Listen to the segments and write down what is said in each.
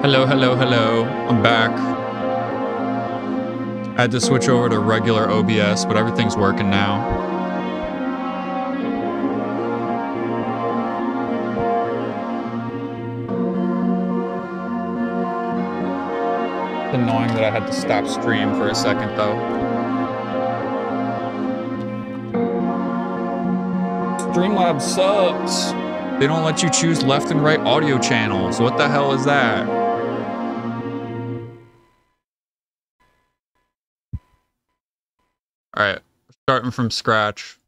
Hello, hello, hello. I'm back. I had to switch over to regular OBS, but everything's working now. It's annoying that I had to stop stream for a second though. Streamlabs sucks. They don't let you choose left and right audio channels. What the hell is that? Starting from scratch.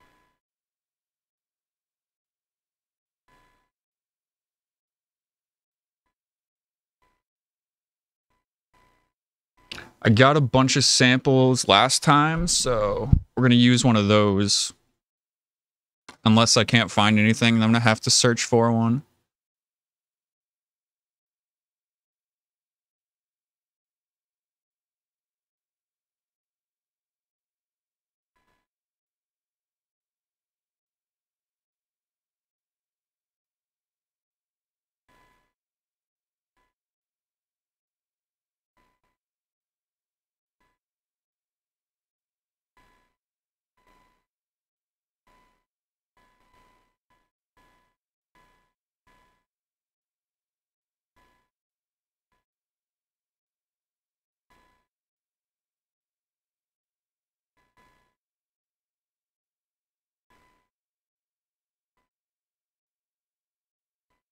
I got a bunch of samples last time, so we're going to use one of those. Unless I can't find anything, I'm going to have to search for one.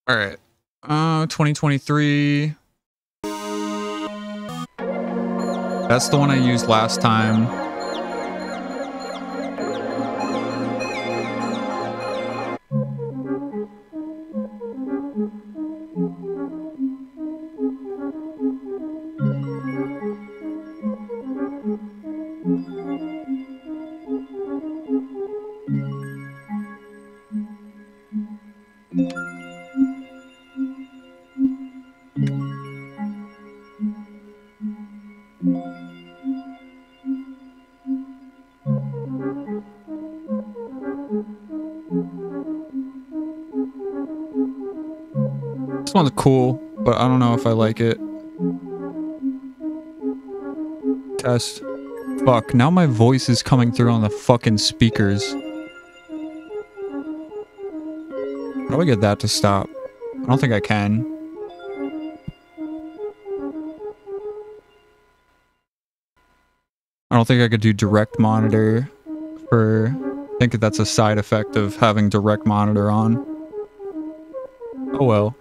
All right. Uh 2023. That's the one I used last time. Cool, but I don't know if I like it. Test. Fuck, now my voice is coming through on the fucking speakers. How do I get that to stop? I don't think I can. I don't think I could do direct monitor for... I think that's a side effect of having direct monitor on. Oh well.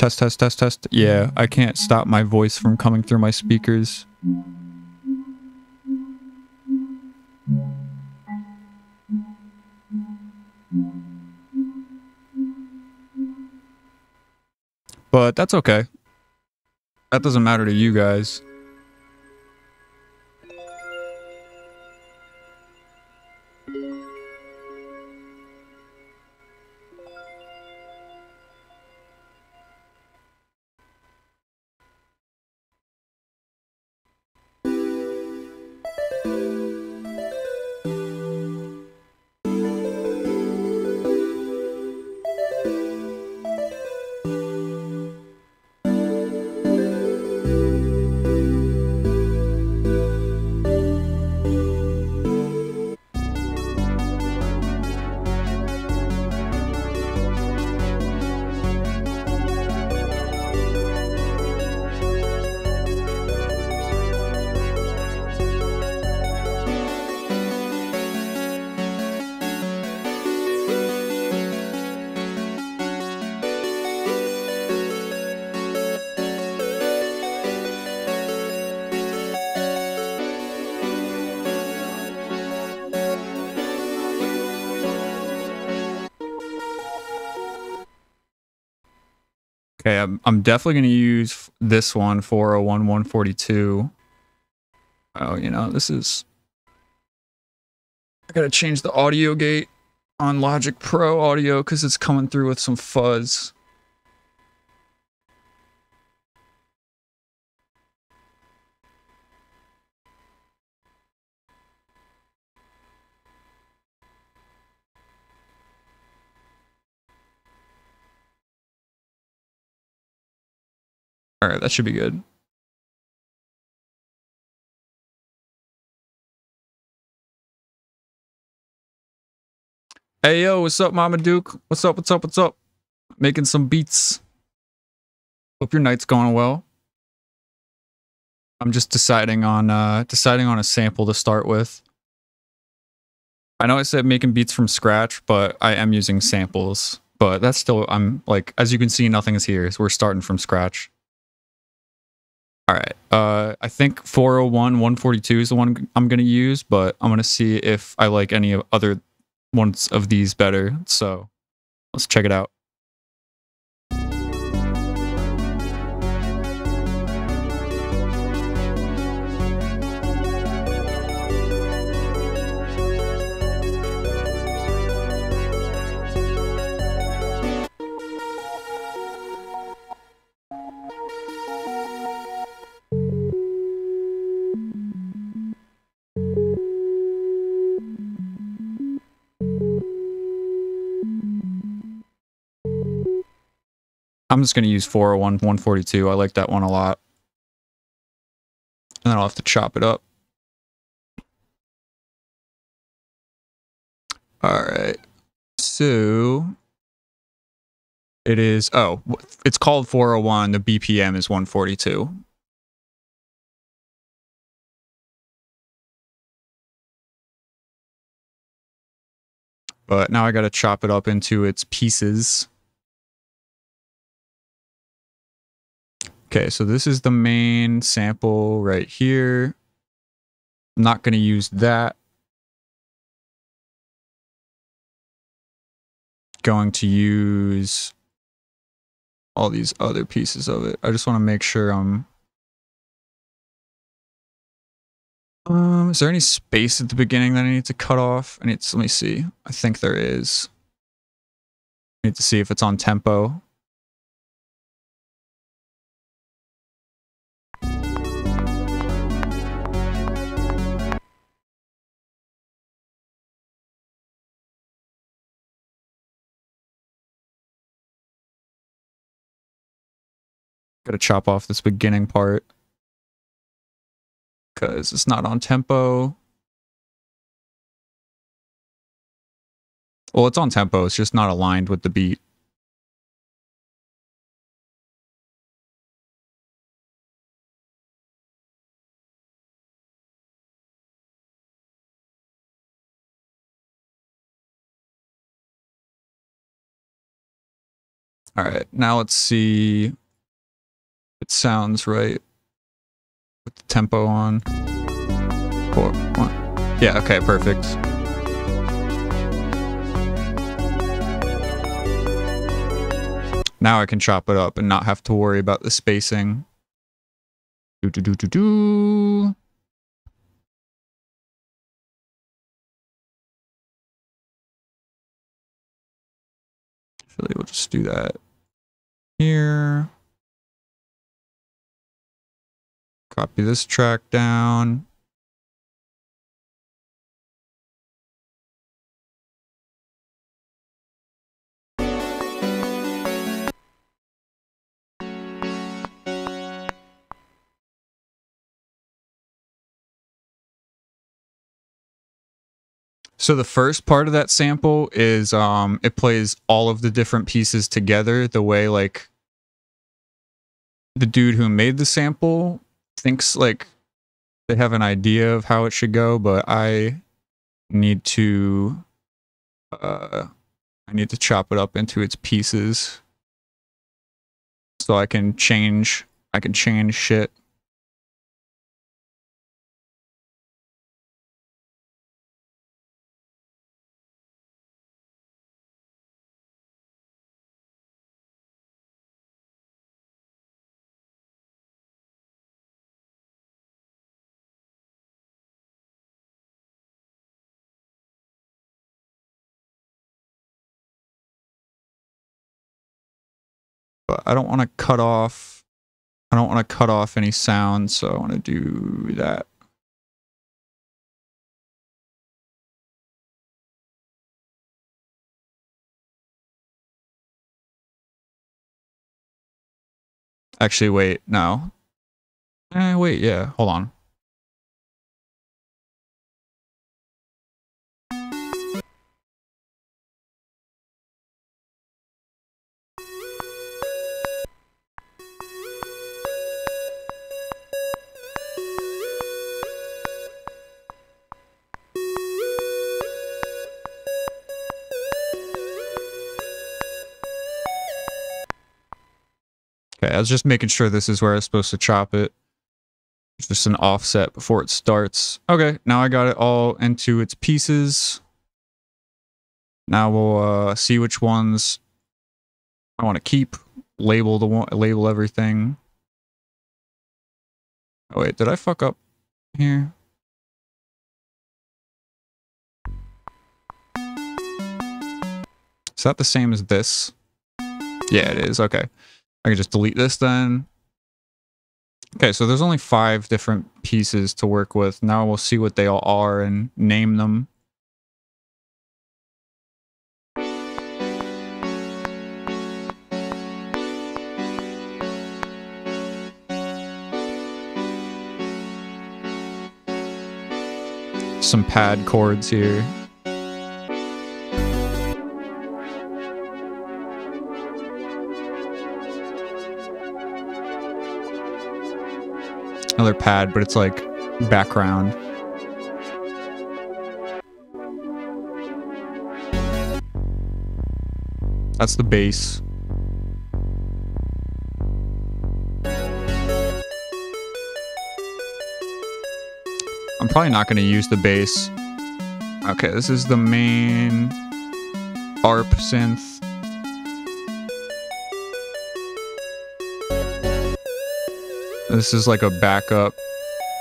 Test, test, test, test. Yeah, I can't stop my voice from coming through my speakers. But that's okay. That doesn't matter to you guys. Definitely going to use this one, 401 142. Oh, you know, this is... I got to change the audio gate on Logic Pro audio because it's coming through with some fuzz. All right, that should be good. Hey yo, what's up, Mama Duke? What's up? What's up? What's up? Making some beats. Hope your night's going well. I'm just deciding on uh deciding on a sample to start with. I know I said making beats from scratch, but I am using samples. But that's still I'm like as you can see, nothing is here. So we're starting from scratch. All right. Uh I think 401 142 is the one I'm gonna use, but I'm gonna see if I like any other ones of these better. So let's check it out. I'm just going to use 401 142. I like that one a lot. And then I'll have to chop it up. All right. So it is, oh, it's called 401. The BPM is 142. But now I got to chop it up into its pieces. Okay, so this is the main sample right here. I'm not going to use that. Going to use all these other pieces of it. I just want to make sure I'm... Um, is there any space at the beginning that I need to cut off? I need to, let me see. I think there is. I need to see if it's on tempo. Gotta chop off this beginning part. Because it's not on tempo. Well, it's on tempo, it's just not aligned with the beat. All right, now let's see it sounds right with the tempo on. Four, one. Yeah, okay, perfect. Now I can chop it up and not have to worry about the spacing. Do do do do do. Actually, we'll just do that here. Copy this track down. So the first part of that sample is um it plays all of the different pieces together the way like the dude who made the sample thinks like they have an idea of how it should go, but I need to uh I need to chop it up into its pieces so I can change I can change shit. I don't want to cut off I don't want to cut off any sound, so I want to do that. Actually, wait, no. Eh, wait, yeah, hold on. Okay, I was just making sure this is where I was supposed to chop it. It's just an offset before it starts. Okay, now I got it all into its pieces. Now we'll uh, see which ones I want to keep. Label the one, label everything. Oh wait, did I fuck up here? Is that the same as this? Yeah, it is. Okay. I can just delete this then. Okay, so there's only five different pieces to work with. Now we'll see what they all are and name them. Some pad chords here. Another pad, but it's like background. That's the bass. I'm probably not going to use the bass. Okay, this is the main ARP synth. This is like a backup.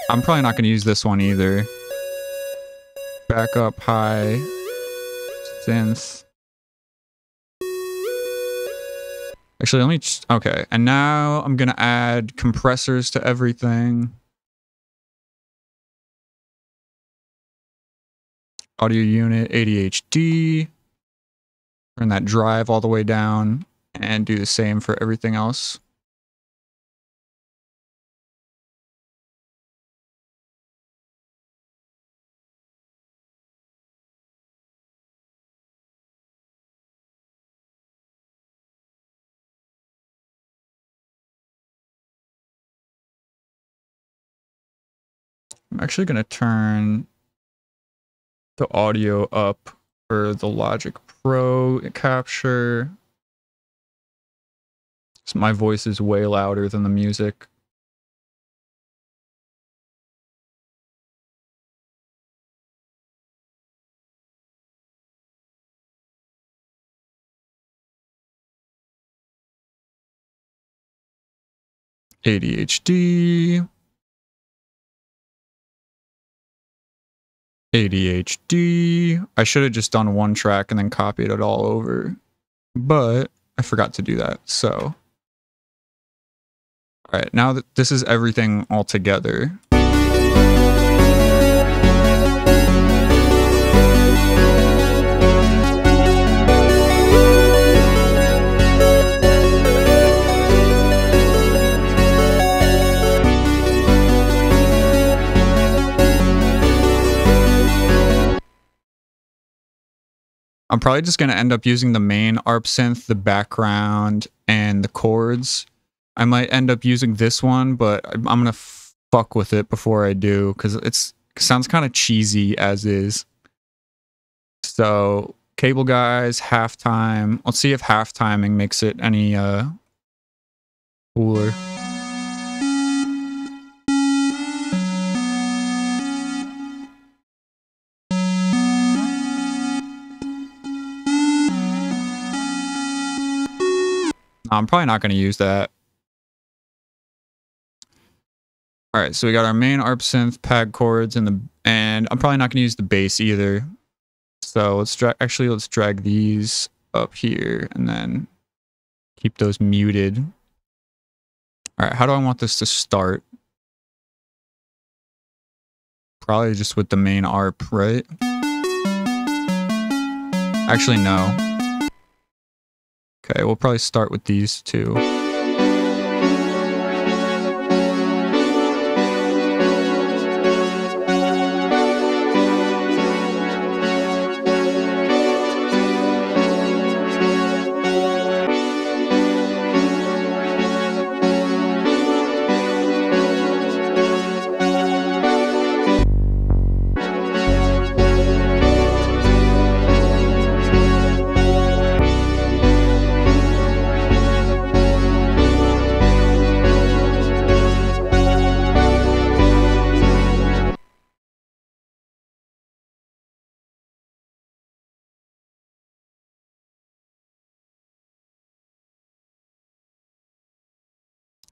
I'm probably not going to use this one either. Backup high synth. Actually, let me... Okay, and now I'm going to add compressors to everything. Audio unit, ADHD. Turn that drive all the way down and do the same for everything else. I'm actually going to turn the audio up for the Logic Pro capture. So my voice is way louder than the music. ADHD. ADHD. I should have just done one track and then copied it all over, but I forgot to do that. So, all right, now that this is everything all together, I'm probably just going to end up using the main ARP synth, the background, and the chords. I might end up using this one, but I'm going to fuck with it before I do because it's it sounds kind of cheesy as is. So, Cableguys, halftime. Let's see if half timing makes it any uh, cooler. I'm probably not going to use that. All right, so we got our main ARP synth pad chords and the and I'm probably not going to use the bass either. So let's drag actually let's drag these up here and then keep those muted. All right, how do I want this to start? Probably just with the main ARP, right? Actually, no. Okay, we'll probably start with these two.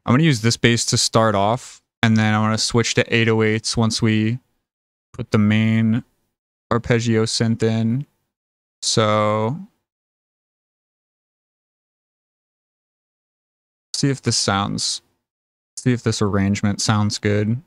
I'm going to use this bass to start off, and then I want to switch to 808s once we put the main arpeggio synth in. So see if this sounds see if this arrangement sounds good.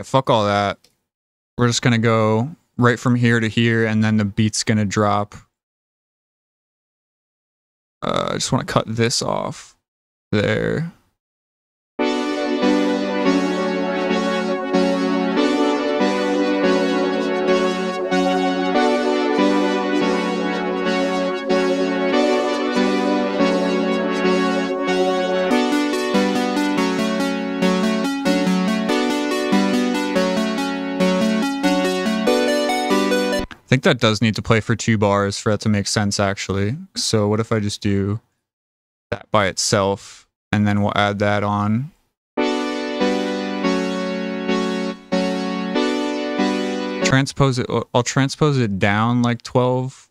Right, fuck all that. We're just gonna go right from here to here, and then the beat's gonna drop. Uh, I just want to cut this off there. Think that does need to play for two bars for that to make sense, actually. So what if I just do that by itself, and then we'll add that on. Transpose it, I'll transpose it down like 12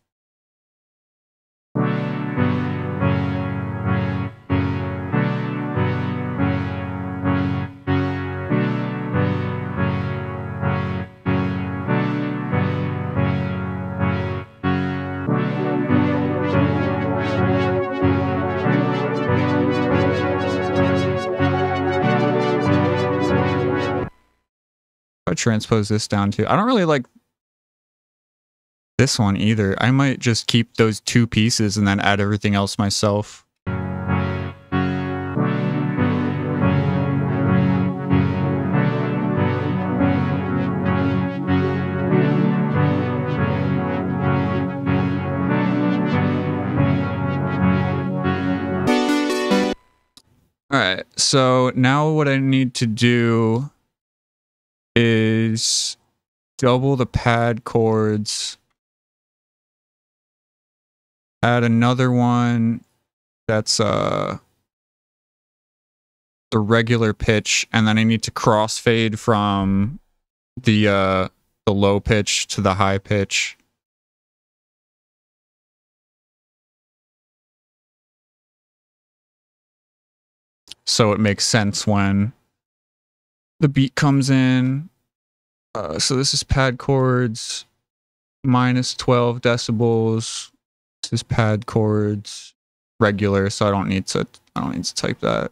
I transpose this down to, I don't really like this one either. I might just keep those two pieces and then add everything else myself. All right, so now what I need to do is double the pad chords. Add another one that's uh the regular pitch, and then I need to crossfade from the uh the low pitch to the high pitch. So it makes sense when the beat comes in. Uh, so this is pad chords minus 12 decibels. This is pad chords regular, so I don't need to I don't need to type that.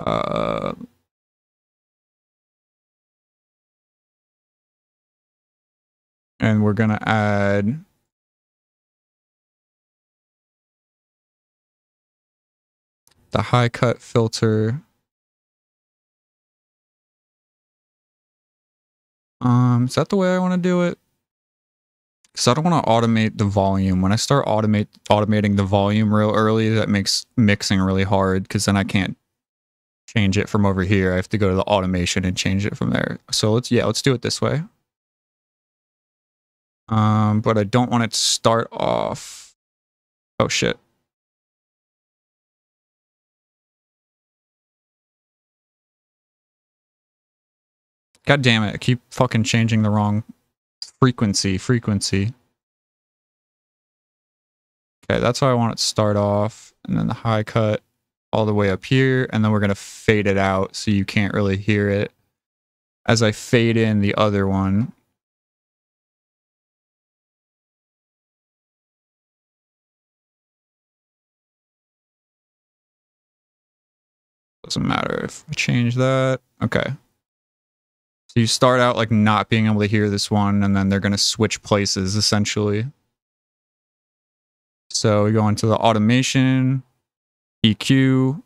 Uh, and we're gonna add the high cut filter Um, is that the way I want to do it? Because I don't want to automate the volume. When I start automate automating the volume real early, that makes mixing really hard because then I can't change it from over here. I have to go to the automation and change it from there. So let's yeah, let's do it this way. Um, but I don't want it to start off. Oh shit. God damn it. I keep fucking changing the wrong frequency. Frequency. Okay, that's how I want it to start off. And then the high cut all the way up here. And then we're going to fade it out so you can't really hear it. As I fade in the other one. Doesn't matter if I change that. Okay. So you start out like not being able to hear this one, and then they're going to switch places essentially. So we go into the automation, EQ,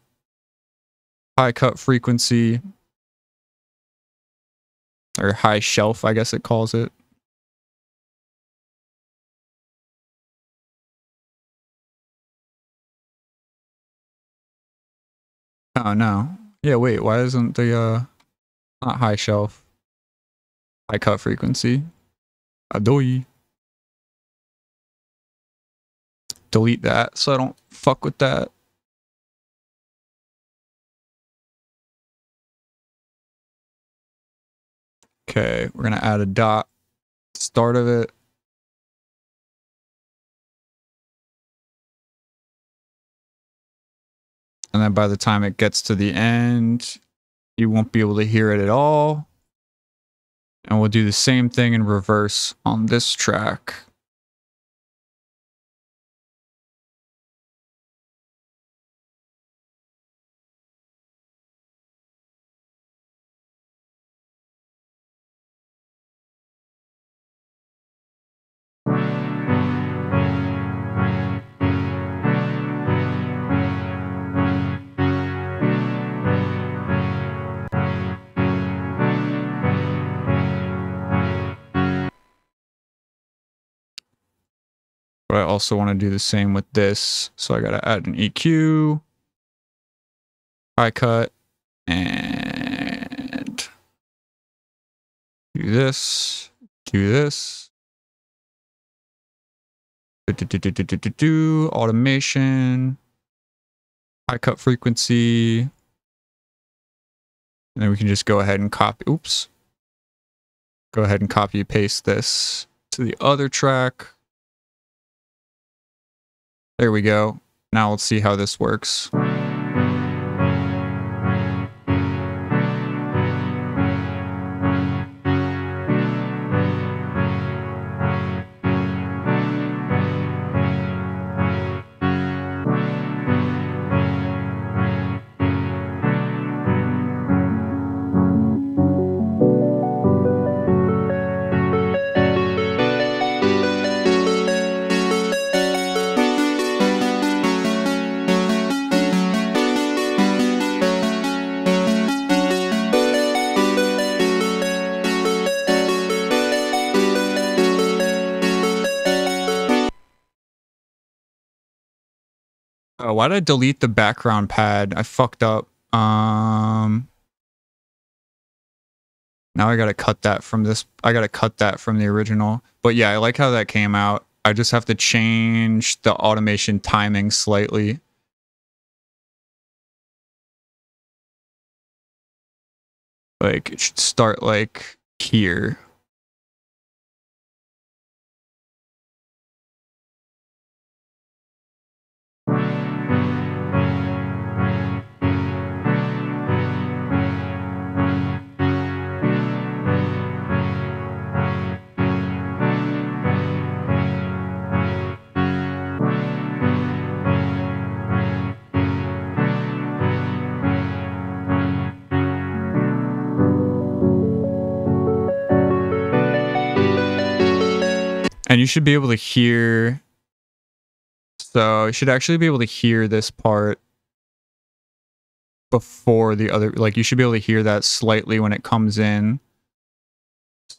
high cut frequency, or high shelf, I guess it calls it. Oh no. Yeah, wait, why isn't the uh not high shelf? High cut frequency. Adoy. Delete that so I don't fuck with that. Okay, we're gonna add a dot start of it. And then by the time it gets to the end, you won't be able to hear it at all. And we'll do the same thing in reverse on this track. But I also want to do the same with this. So I got to add an EQ, high cut, and do this, do this. Do, do, do, automation, high cut frequency. And then we can just go ahead and copy, oops. Go ahead and copy paste this to the other track. There we go. Now let's see how this works. Why did I delete the background pad? I fucked up. Um, now I gotta cut that from this. I gotta cut that from the original. But yeah, I like how that came out. I just have to change the automation timing slightly. Like it should start like here. And you should be able to hear. So you should actually be able to hear this part before the other. Like you should be able to hear that slightly when it comes in.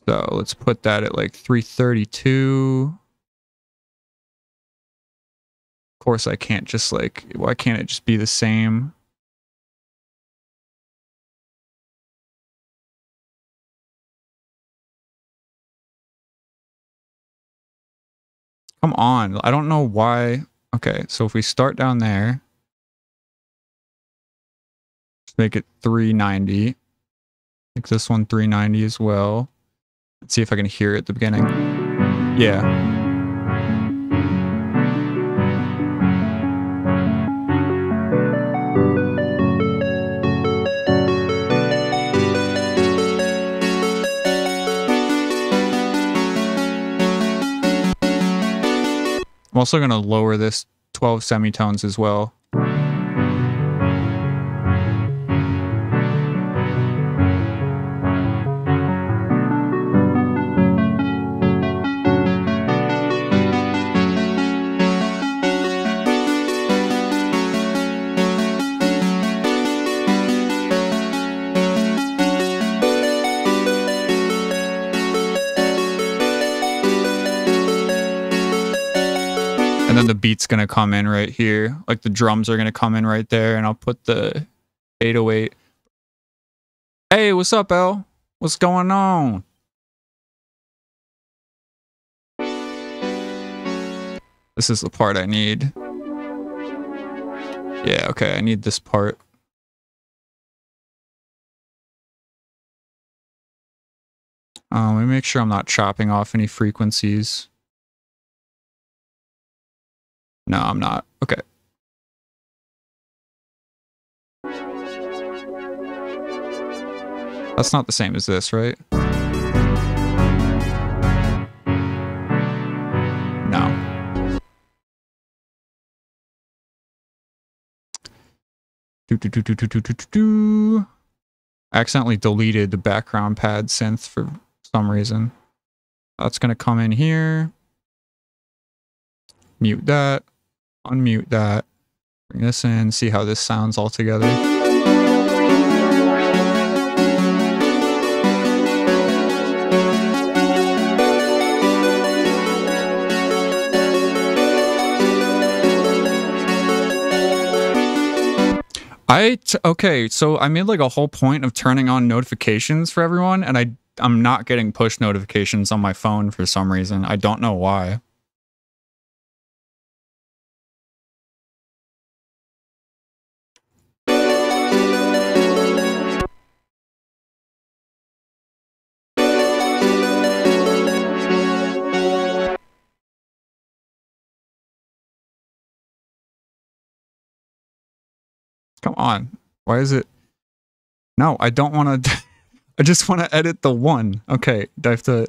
So let's put that at like 332. Of course, I can't just like, why can't it just be the same? Come on. I don't know why. Okay, so if we start down there, make it 390. Make this one 390 as well. Let's see if I can hear it at the beginning. Yeah. I'm also going to lower this 12 semitones as well. Beat's gonna come in right here. Like the drums are gonna come in right there, and I'll put the 808. Hey, what's up, L? What's going on? This is the part I need. Yeah, okay, I need this part. Um, let me make sure I'm not chopping off any frequencies. No, I'm not. Okay. That's not the same as this, right? No. Do, do, do, do, do, do, do, do. Accidentally deleted the background pad synth for some reason. That's going to come in here. Mute that. Unmute that. Bring this in. See how this sounds all together. I t- okay, so I made like a whole point of turning on notifications for everyone, and I I'm not getting push notifications on my phone for some reason. I don't know why. Come on. Why is it? No, I don't want to. I just want to edit the one. Okay, do I have to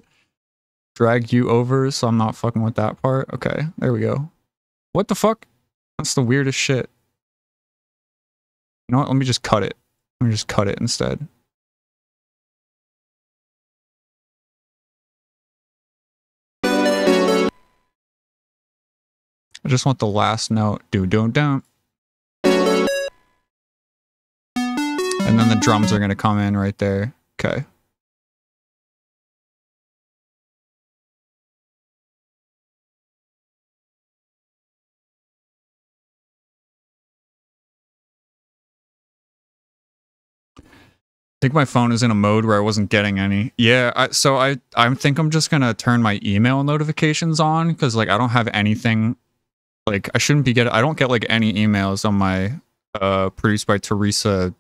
drag you over so I'm not fucking with that part? Okay, there we go. What the fuck? That's the weirdest shit. You know what? Let me just cut it. Let me just cut it instead. I just want the last note. Do do do. And then the drums are going to come in right there. Okay. I think my phone is in a mode where I wasn't getting any. Yeah, I, so I I think I'm just gonna turn my email notifications on because like I don't have anything. Like I shouldn't be getting. I don't get like any emails on my uh produced by Theresa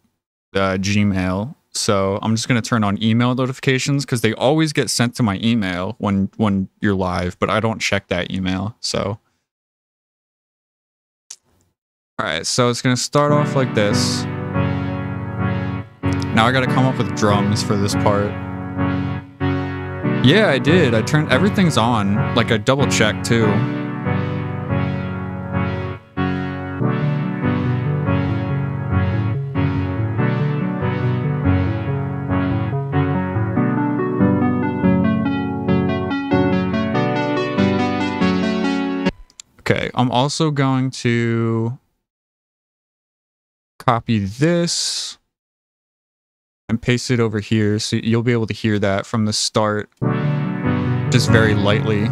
uh, Gmail. So I'm just gonna turn on email notifications because they always get sent to my email when when you're live, but I don't check that email. So all right, so it's gonna start off like this. Now I gotta come up with drums for this part. Yeah, I did. I turned everything's on. Like I double checked too. Okay, I'm also going to copy this and paste it over here so you'll be able to hear that from the start just very lightly.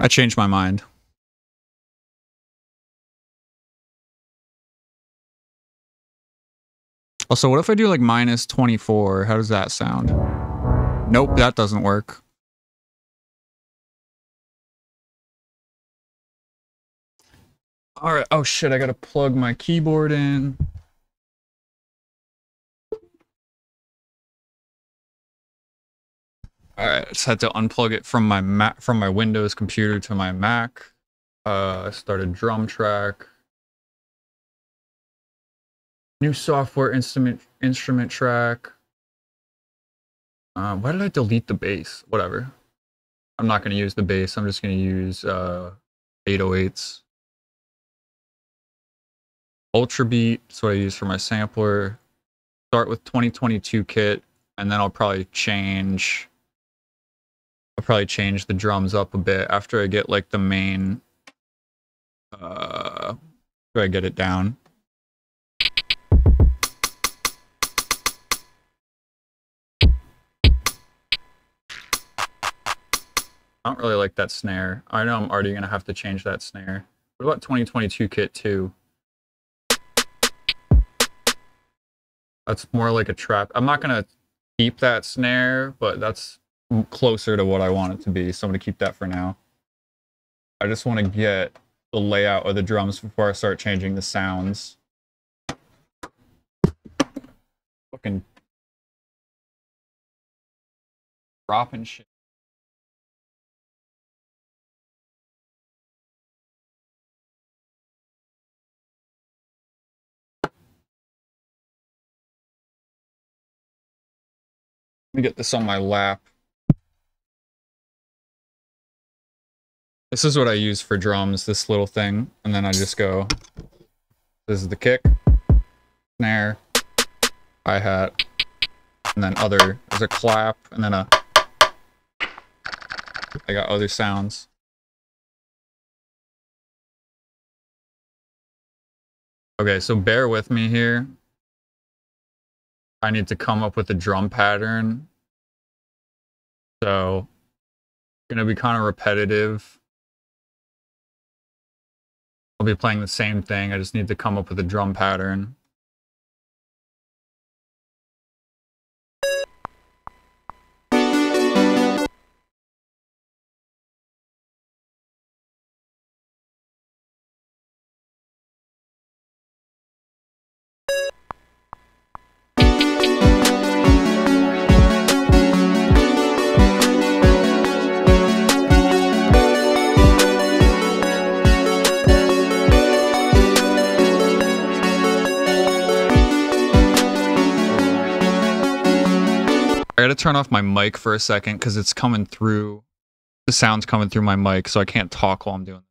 I changed my mind. Also, what if I do like minus 24? How does that sound? Nope, that doesn't work. All right. Oh shit, I gotta plug my keyboard in. All right, I just had to unplug it from my Mac, from my Windows computer to my Mac. Uh, started drum track. New software instrument instrument track. Uh, why did I delete the bass? Whatever. I'm not going to use the bass. I'm just going to use uh, 808s. Ultra Beat. That's what I use for my sampler. Start with 2022 kit, and then I'll probably change I'll probably change the drums up a bit after I get like the main uh do I get it down? I don't really like that snare. I know I'm already gonna have to change that snare. What about 2022 kit 2? That's more like a trap. I'm not gonna keep that snare, but that's closer to what I want it to be. So I'm gonna keep that for now. I just want to get the layout of the drums before I start changing the sounds. Fucking dropping shit. Let me get this on my lap. This is what I use for drums, this little thing. And then I just go, this is the kick, snare, hi-hat, and then other, there's a clap, and then a, I got other sounds. Okay, so bear with me here. I need to come up with a drum pattern. So, gonna be kind of repetitive. I'll be playing the same thing. I just need to come up with a drum pattern. Turn off my mic for a second because it's coming through. The sound's coming through my mic, so I can't talk while I'm doing.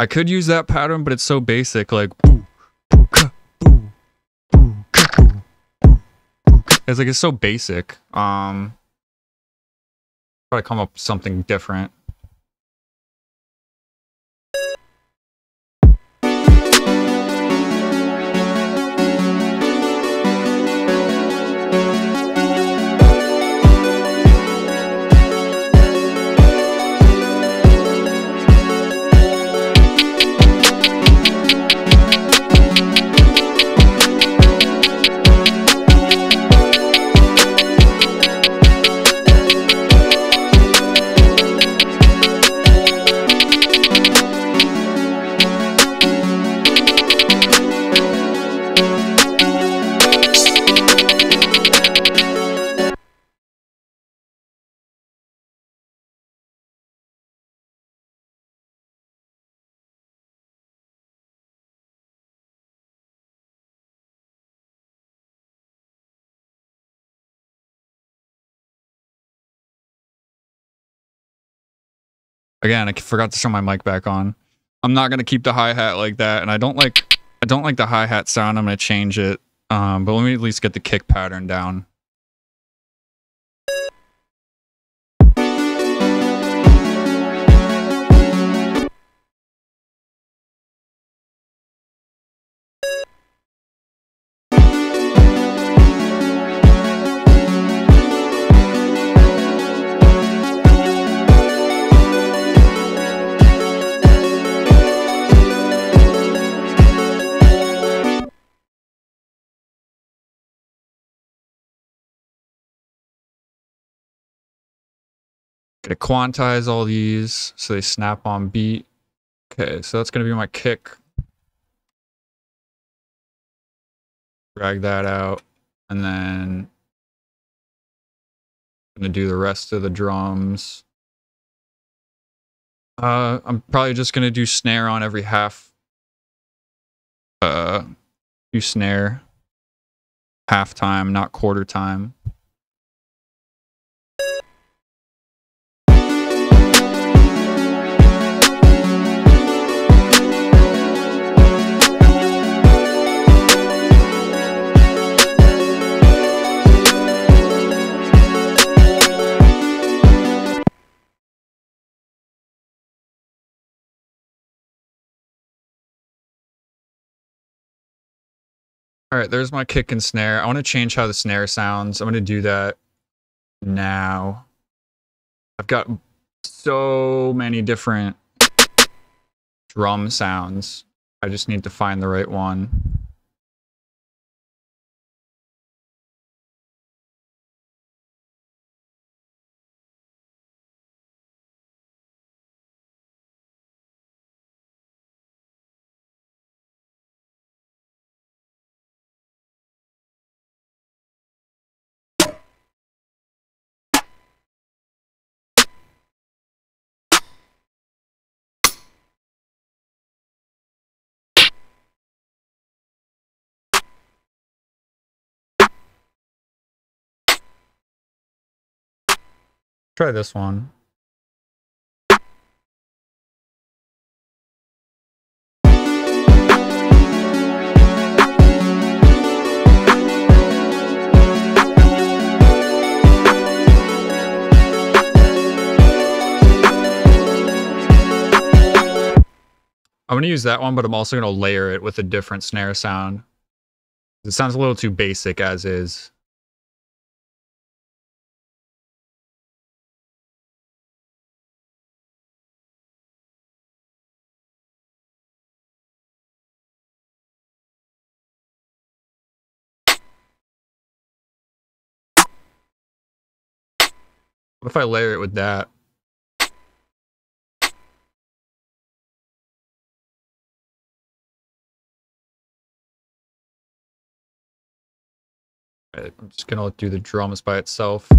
I could use that pattern, but it's so basic, like. It's like it's so basic. Um, try to come up with something different. Again, I forgot to turn my mic back on. I'm not gonna keep the hi hat like that, and I don't like I don't like the hi hat sound. I'm gonna change it. Um, but let me at least get the kick pattern down. Gonna quantize all these so they snap on beat. Okay, so that's gonna be my kick. Drag that out, and then I'm gonna do the rest of the drums. Uh, I'm probably just gonna do snare on every half. Uh, do snare half time, not quarter time. All right, there's my kick and snare. I want to change how the snare sounds. I'm going to do that now. I've got so many different drum sounds. I just need to find the right one. Try this one. I'm going to use that one, but I'm also going to layer it with a different snare sound. It sounds a little too basic as is. What if I layer it with that? I'm just gonna do the drums by itself.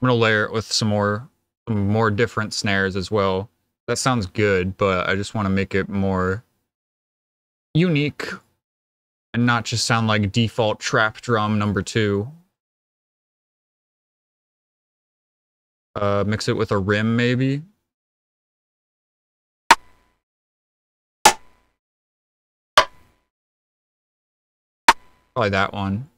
I'm gonna layer it with some more some more different snares as well. That sounds good, but I just want to make it more unique and not just sound like default trap drum number two. Uh, mix it with a rim maybe. Probably that one.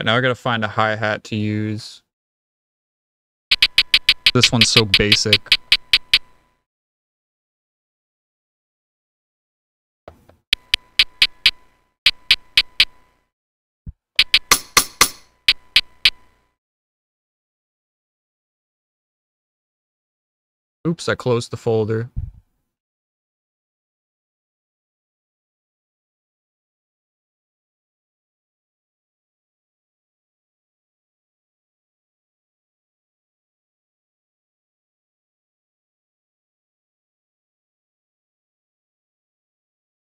Alright, now I gotta find a hi-hat to use. This one's so basic. Oops, I closed the folder.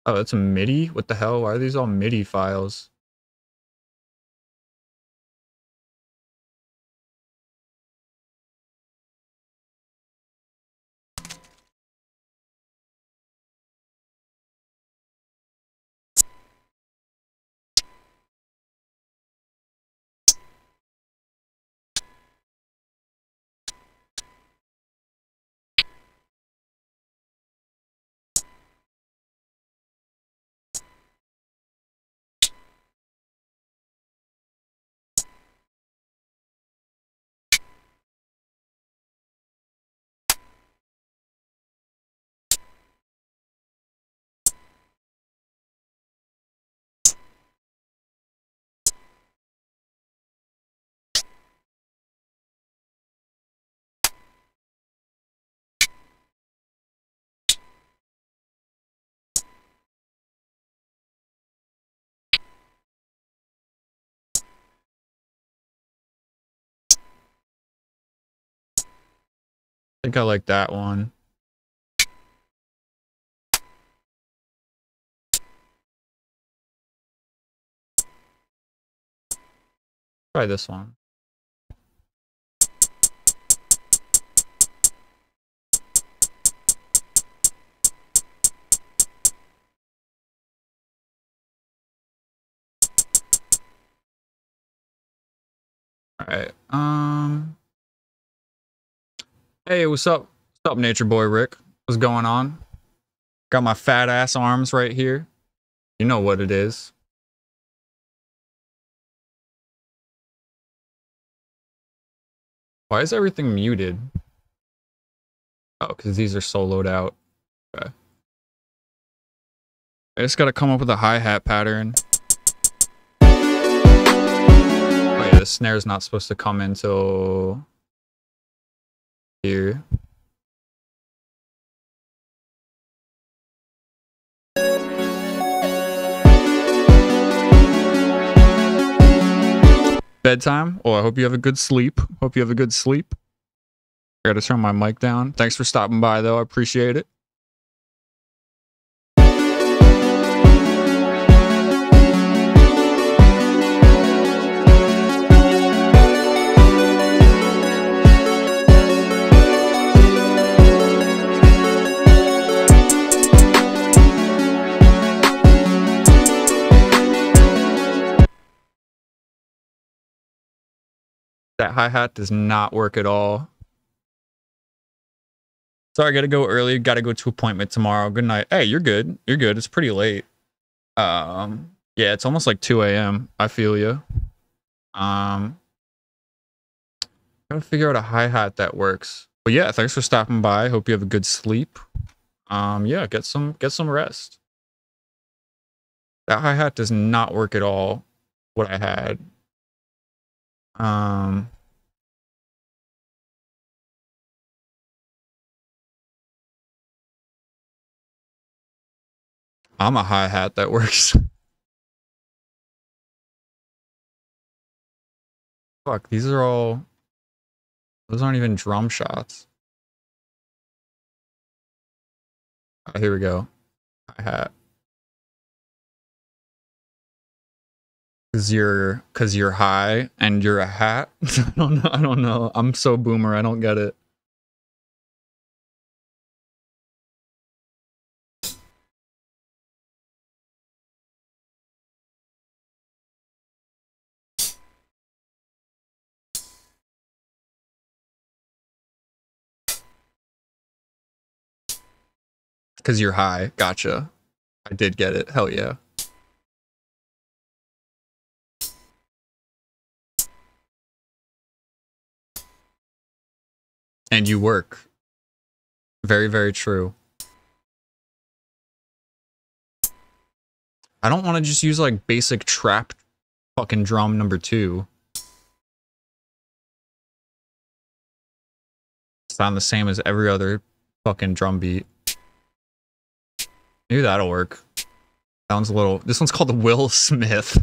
Oh, that's a MIDI? What the hell? Why are these all MIDI files? I think I like that one. Try this one. All right. Um. Hey, what's up? What's up, Nature Boy Rick? What's going on? Got my fat ass arms right here. You know what it is. Why is everything muted? Oh, because these are soloed out. Okay. I just gotta come up with a hi-hat pattern. Oh yeah, the snare's not supposed to come until here. Bedtime. Oh, I hope you have a good sleep. Hope you have a good sleep. I gotta turn my mic down. Thanks for stopping by, though. I appreciate it. That hi-hat does not work at all. Sorry, I gotta go early. Gotta go to appointment tomorrow. Good night. Hey, you're good. You're good. It's pretty late. Um, yeah, it's almost like 2 a.m. I feel you. Um, gotta figure out a hi-hat that works. But yeah, thanks for stopping by. Hope you have a good sleep. Um, yeah, get some get some rest. That hi-hat does not work at all. What I had. Um, I'm a hi hat that works. Fuck, these are all. Those aren't even drum shots. Oh, here we go. Hi hat. Cause you're cause you're high and you're a hat. I don't know. I don't know. I'm so boomer. I don't get it. Cause you're high. Gotcha. I did get it. Hell yeah. And you work. Very, very true. I don't want to just use like basic trap fucking drum number two. Sound the same as every other fucking drum beat. Maybe that'll work. Sounds a little. This one's called the Will Smith.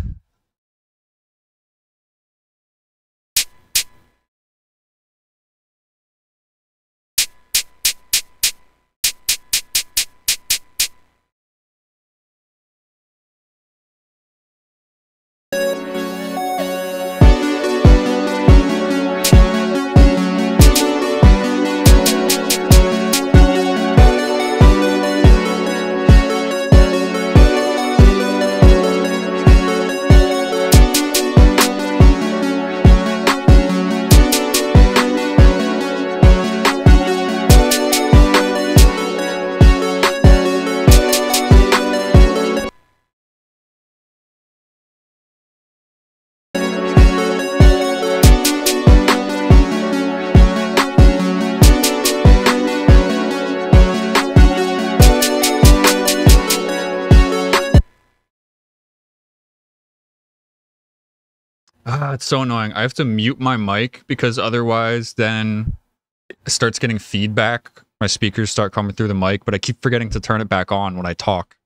Ah, it's so annoying. I have to mute my mic because otherwise then it starts getting feedback. My speakers start coming through the mic, but I keep forgetting to turn it back on when I talk.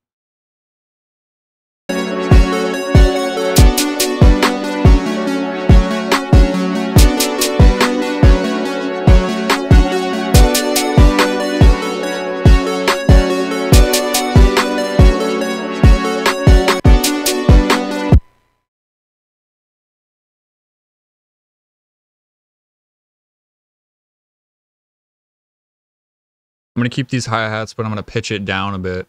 I'm going to keep these hi-hats, but I'm going to pitch it down a bit.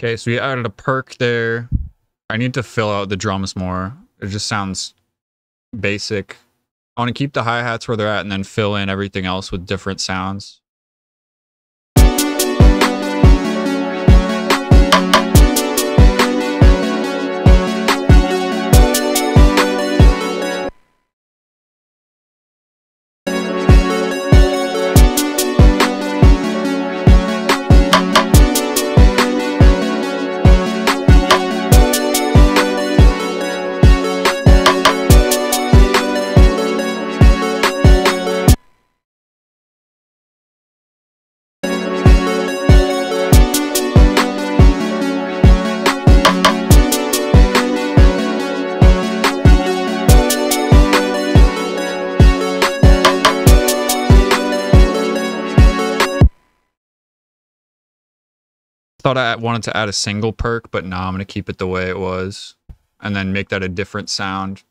Okay, so we added a perc there. I need to fill out the drums more. It just sounds basic. I want to keep the hi-hats where they're at and then fill in everything else with different sounds. I wanted to add a single perc, but now I'm going to keep it the way it was and then make that a different sound.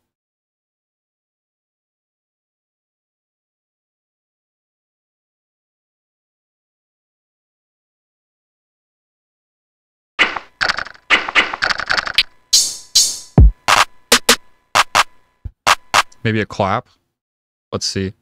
Maybe a clap. Let's see.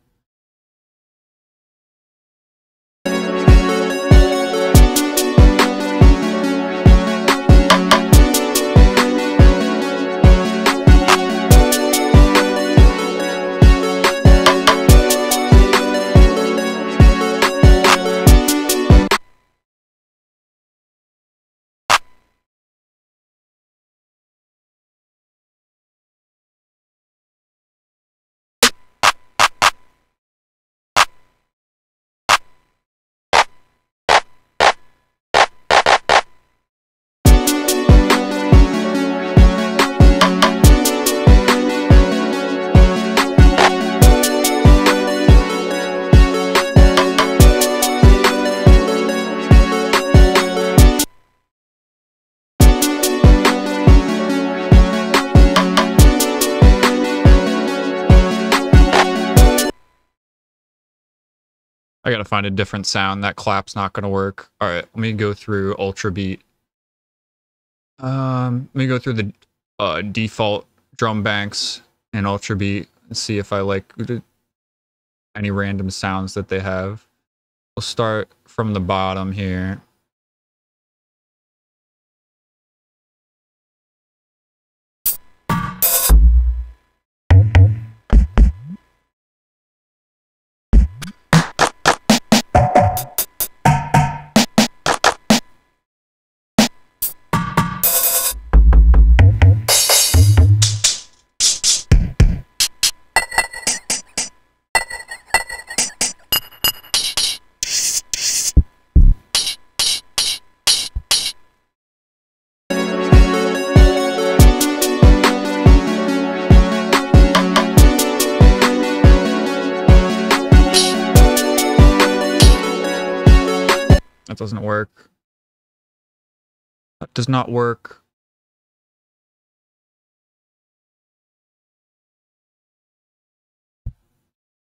Gotta find a different sound. That clap's not gonna work. All right, let me go through Ultra Beat. Um, let me go through the uh, default drum banks in Ultrabeat and see if I like any random sounds that they have. We'll start from the bottom here. Does not work.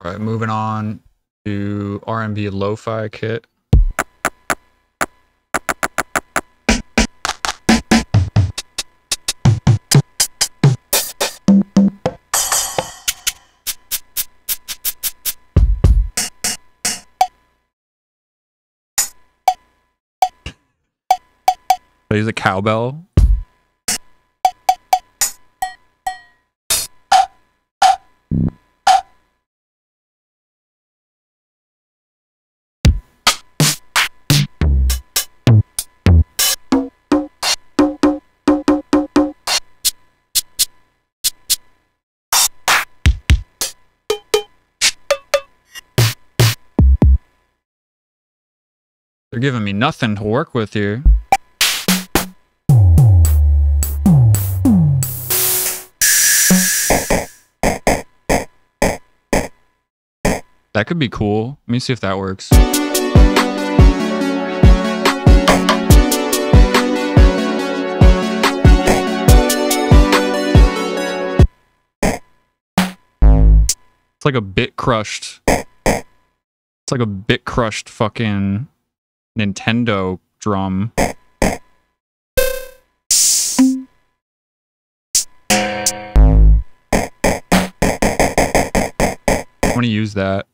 All right, moving on to R&B Lo-Fi kit. Plays a cowbell. They're giving me nothing to work with here. That could be cool. Let me see if that works. It's like a bit crushed. It's like a bit crushed fucking Nintendo drum. I want to use that.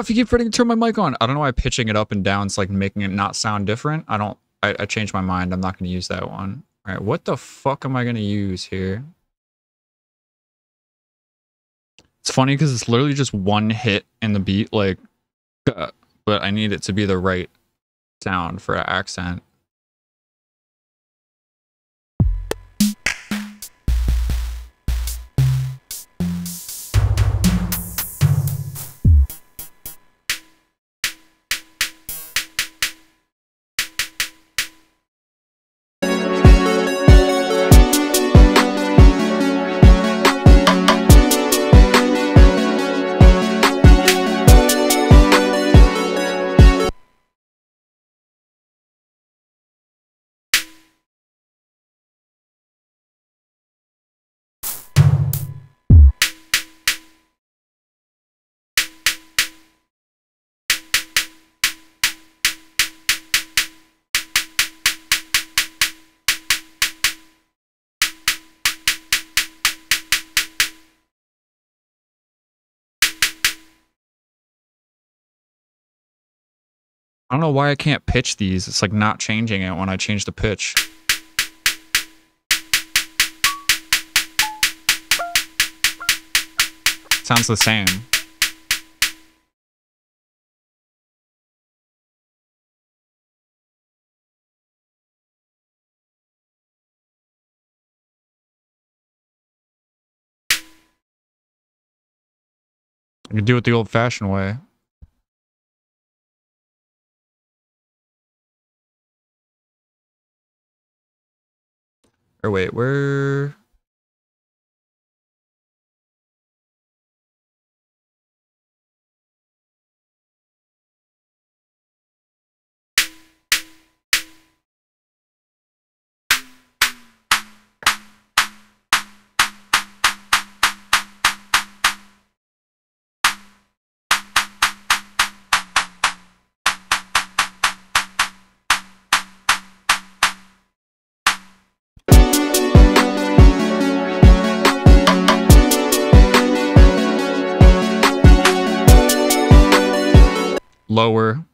If you keep forgetting to turn my mic on. I don't know why pitching it up and down is like making it not sound different. I don't, I, I changed my mind. I'm not going to use that one. All right, what the fuck am I going to use here? It's funny because it's literally just one hit in the beat, like, uh, but I need it to be the right sound for an accent. I don't know why I can't pitch these. It's like not changing it when I change the pitch. Sounds the same. I can do it the old fashioned way. Or wait, where? Lower.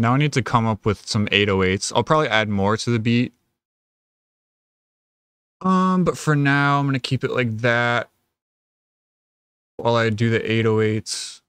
Now I need to come up with some 808s. I'll probably add more to the beat um, but for now, I'm going to keep it like that while I do the 808s.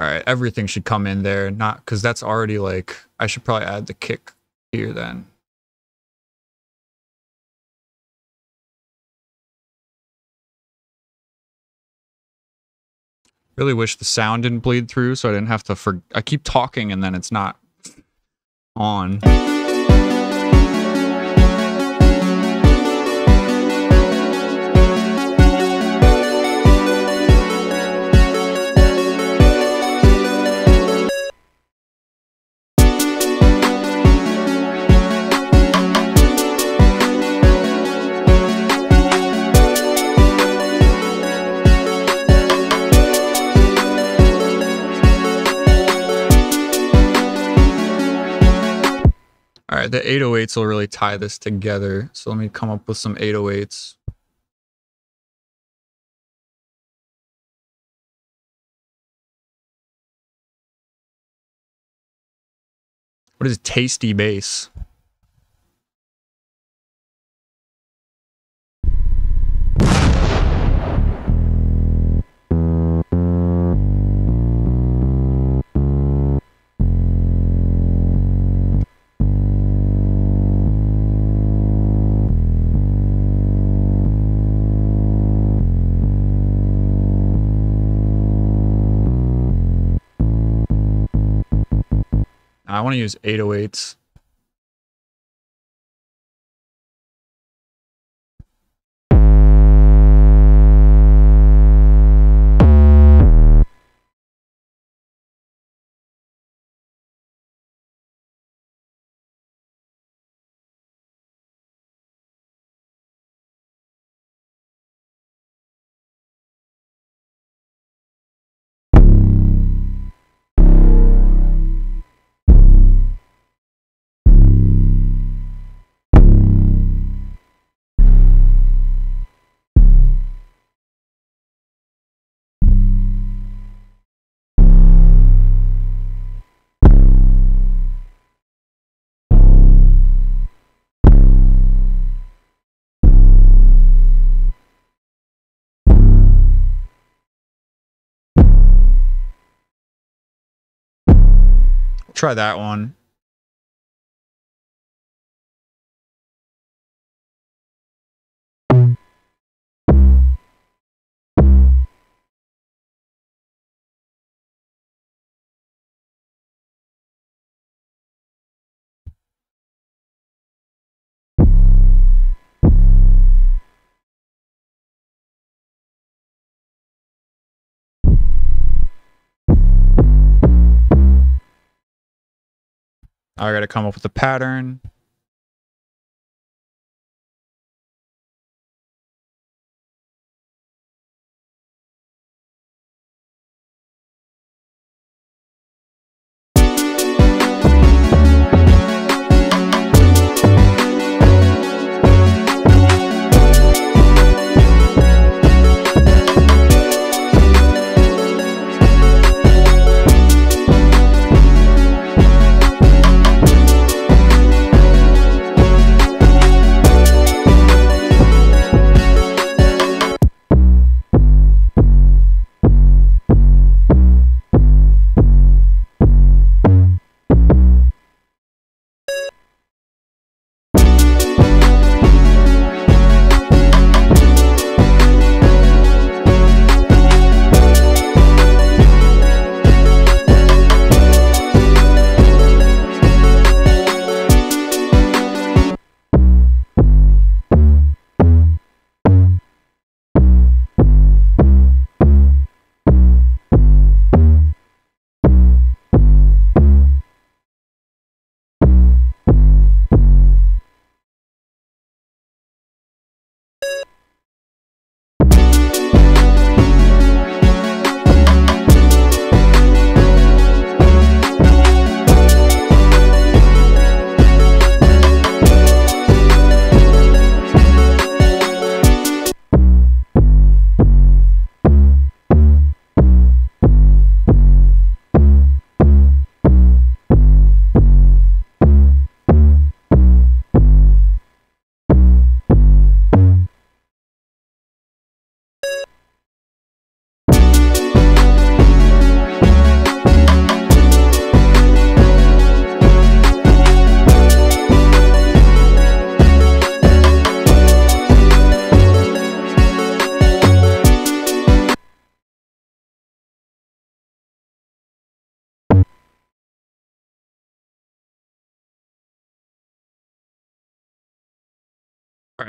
All right, everything should come in there, not because that's already like, I should probably add the kick here then. Really wish the sound didn't bleed through so I didn't have to, for I keep talking and then it's not on. Right, the 808s will really tie this together. So let me come up with some 808s. What is tasty bass? I want to use 808s. Try that one. I got to come up with a pattern.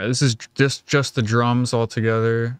This is just just the drums all together.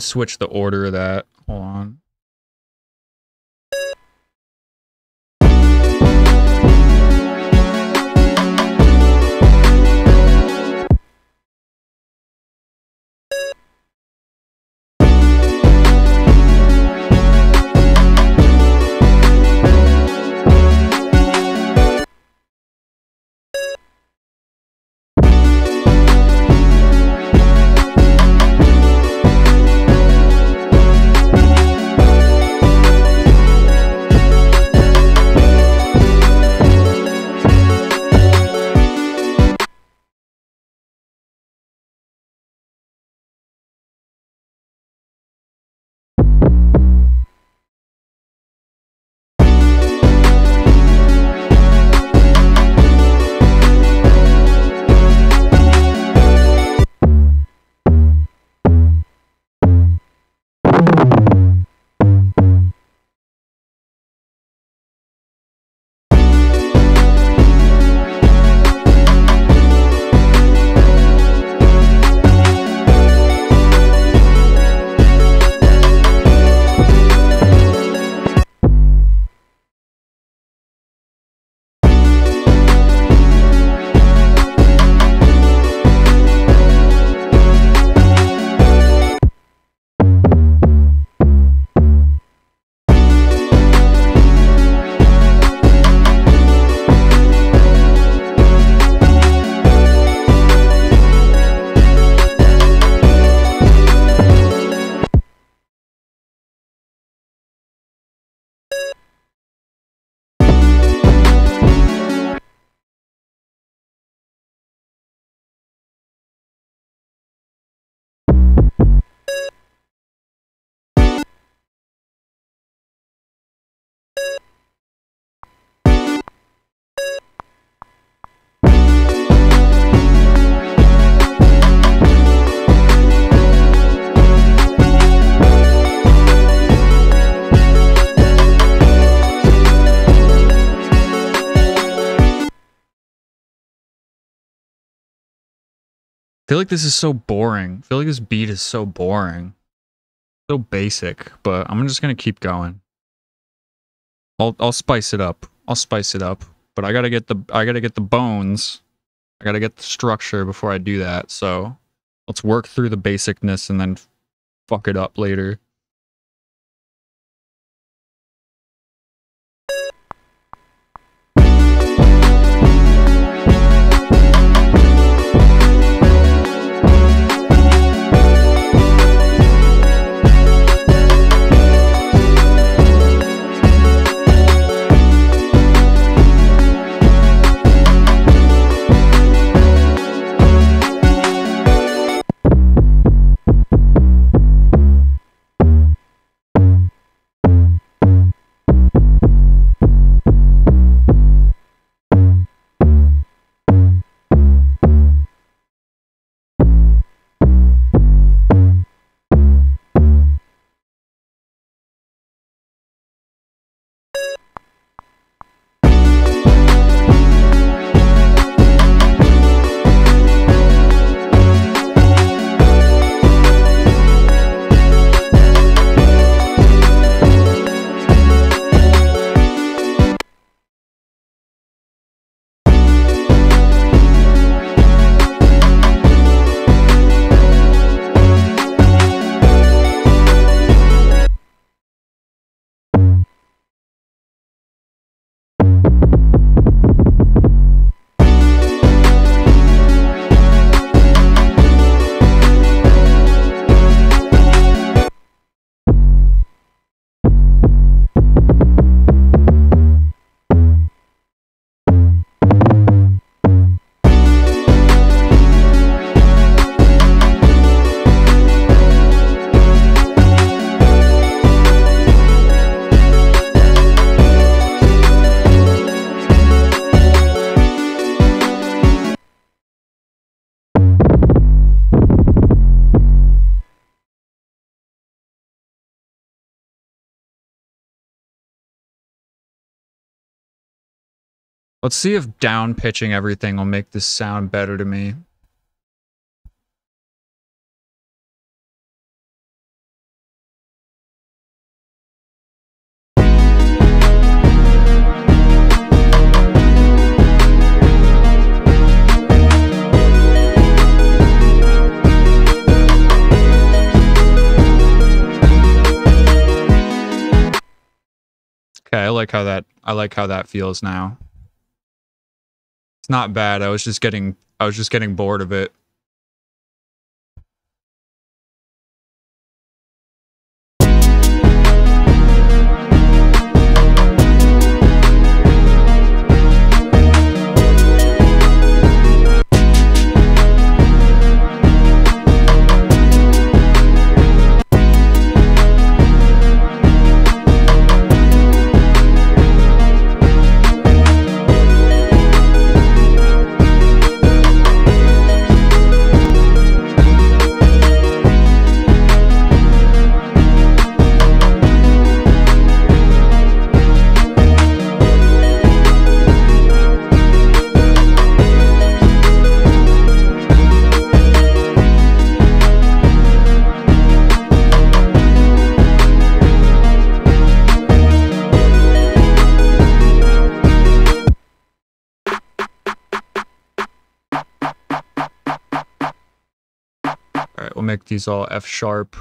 Switch the order of that. Hold on. Feel like this is so boring. I feel like this beat is so boring. So basic, but I'm just gonna keep going. I'll I'll spice it up. I'll spice it up. But I gotta get the I gotta get the bones. I gotta get the structure before I do that. So let's work through the basicness and then fuck it up later. Let's see if down pitching everything will make this sound better to me. Okay, I like how that I like how that feels now. It's not bad. I was just getting I was just getting bored of it. These all F sharp.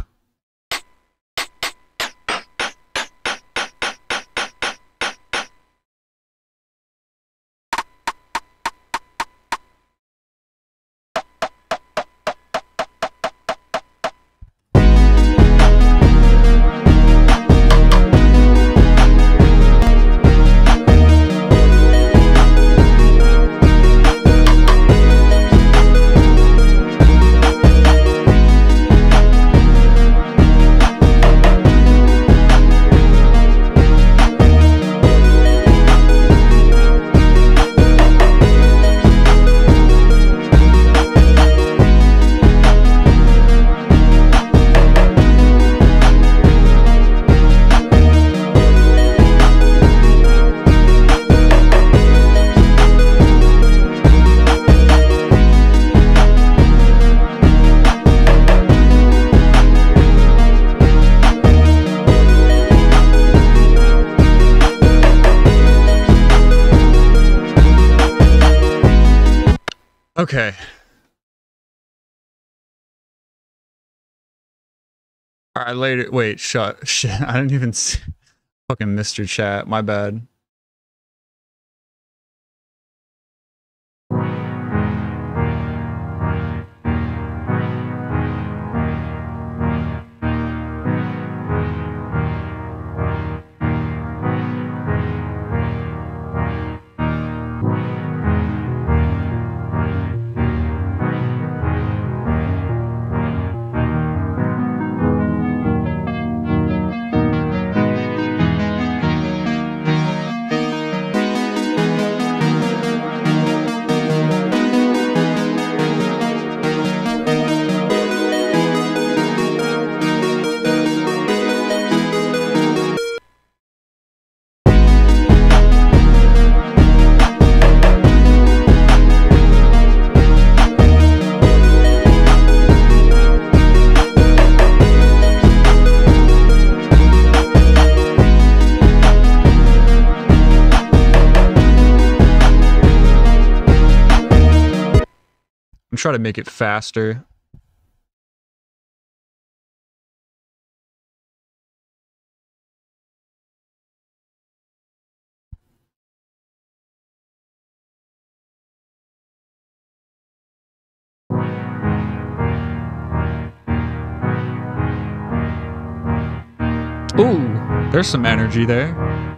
Right, later. Wait, shut. Shit, I didn't even see. Fucking Mr. Chat. My bad. I'm to make it faster. Ooh, there's some energy there.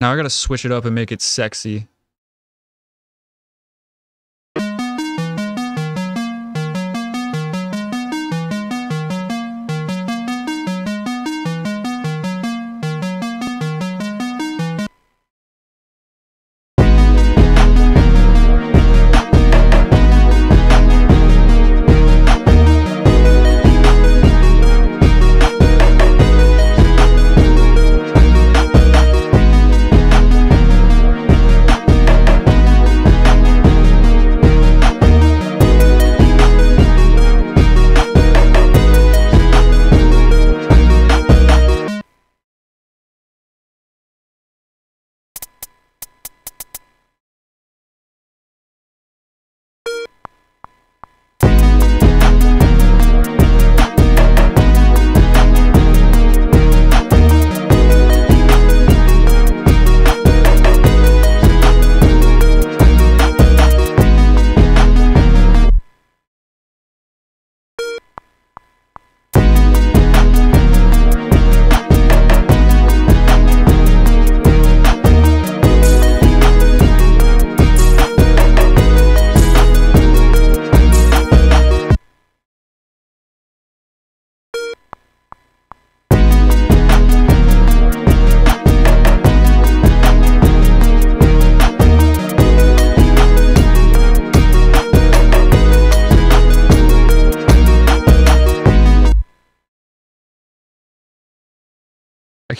Now I gotta switch it up and make it sexy.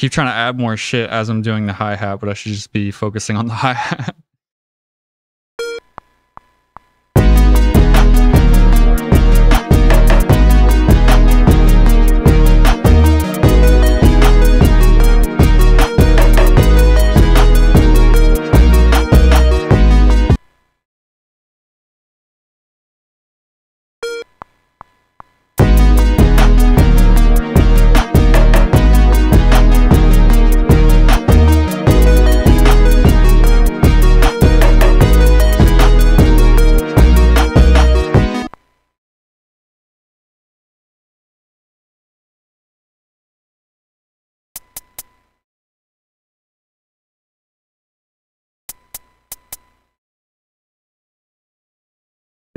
Keep trying to add more shit as I'm doing the hi-hat, but I should just be focusing on the hi-hat.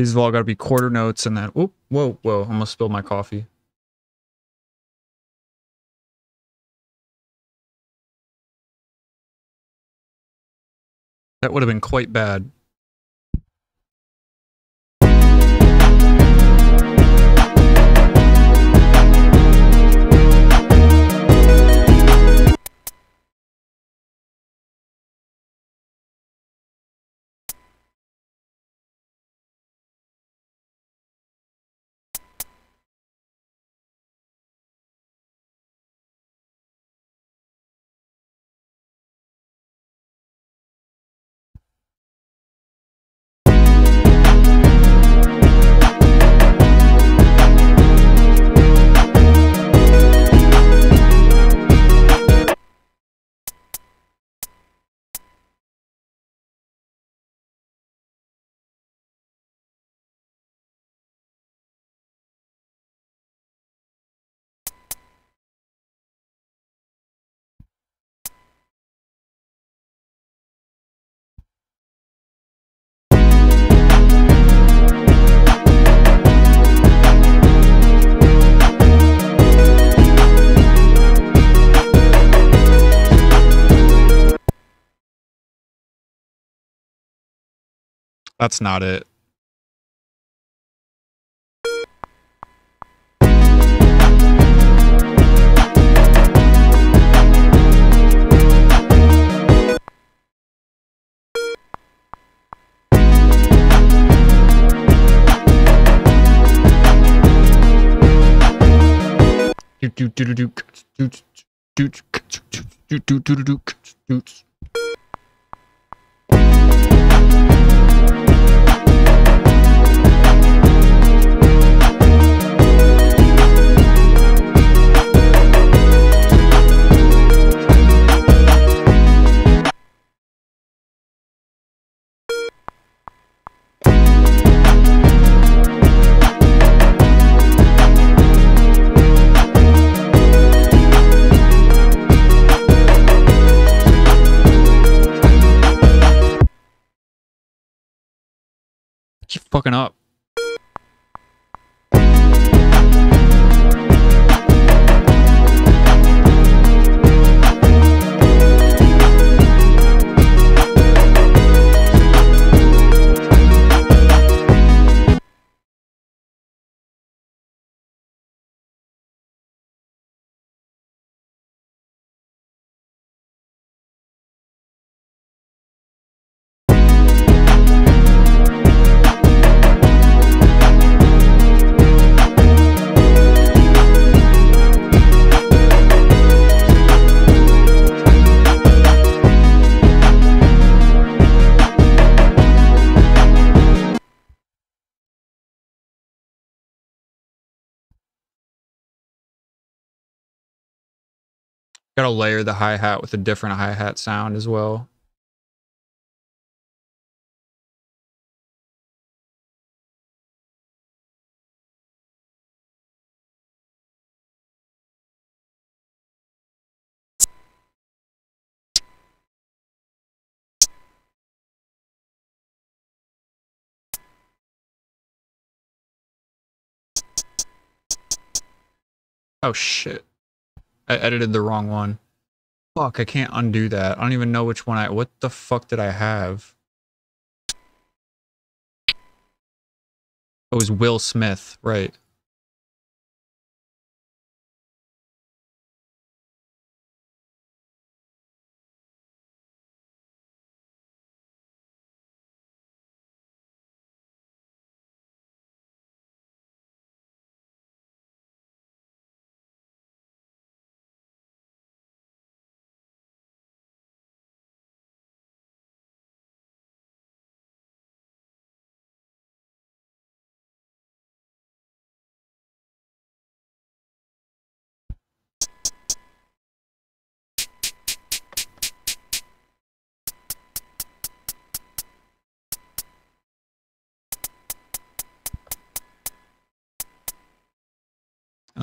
These have all got to be quarter notes and then, oh, whoa, whoa, almost spilled my coffee. That would have been quite bad. That's not it. Fucking up. Gotta layer the hi-hat with a different hi-hat sound as well. Oh shit. I edited the wrong one. Fuck, I can't undo that. I don't even know which one I... What the fuck did I have? It was Will Smith, right.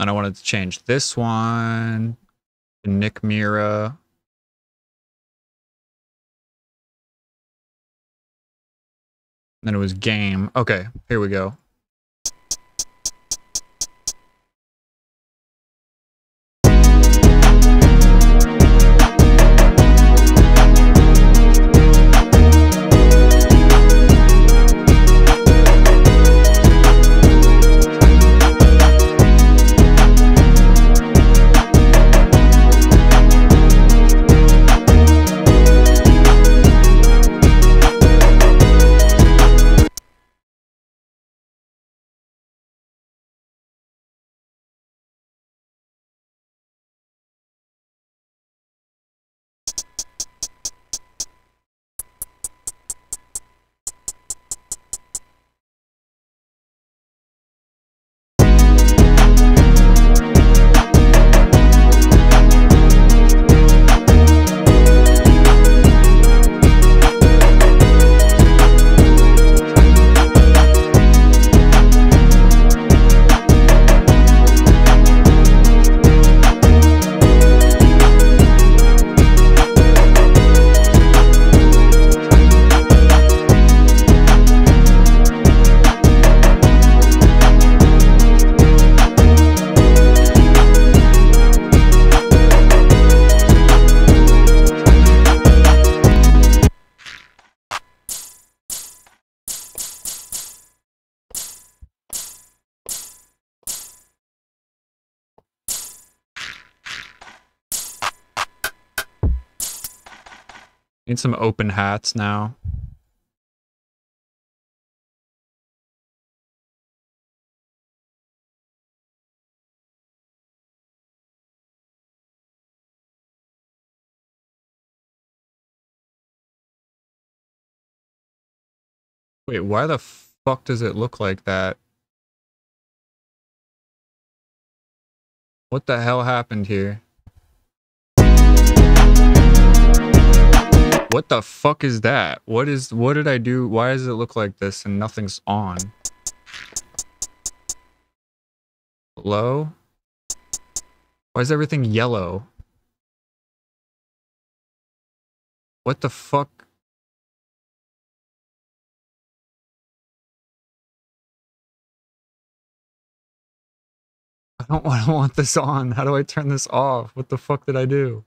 And I wanted to change this one to Nick Mira. Then it was game. Okay, here we go. Some open hats now. Wait, why the fuck does it look like that? What the hell happened here? What the fuck is that? What is, what did I do? Why does it look like this and nothing's on? Hello? Why is everything yellow? What the fuck? I don't, I don't want this on. How do I turn this off? What the fuck did I do?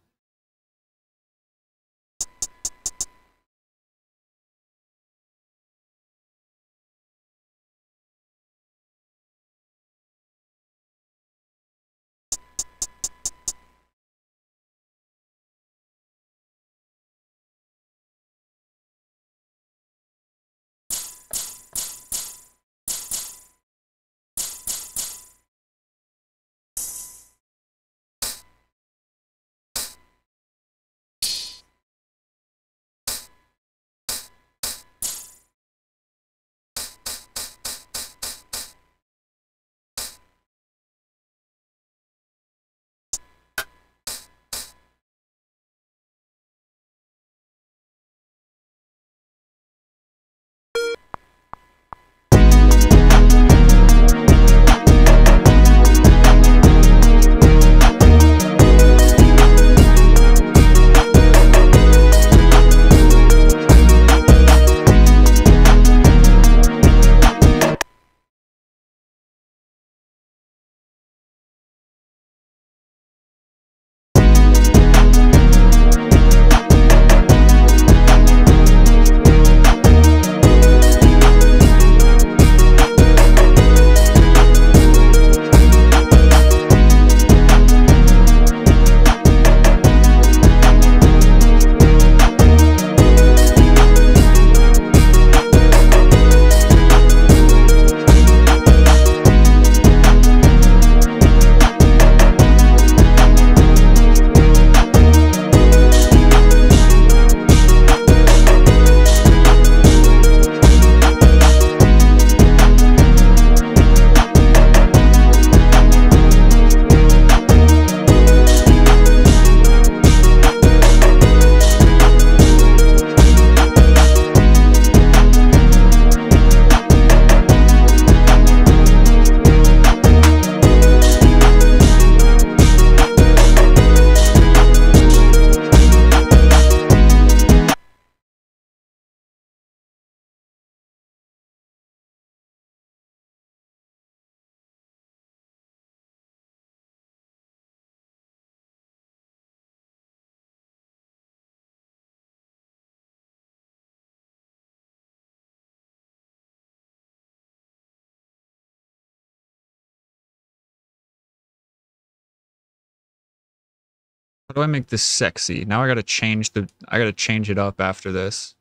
How do I make this sexy? Now I gotta change the I gotta change it up after this.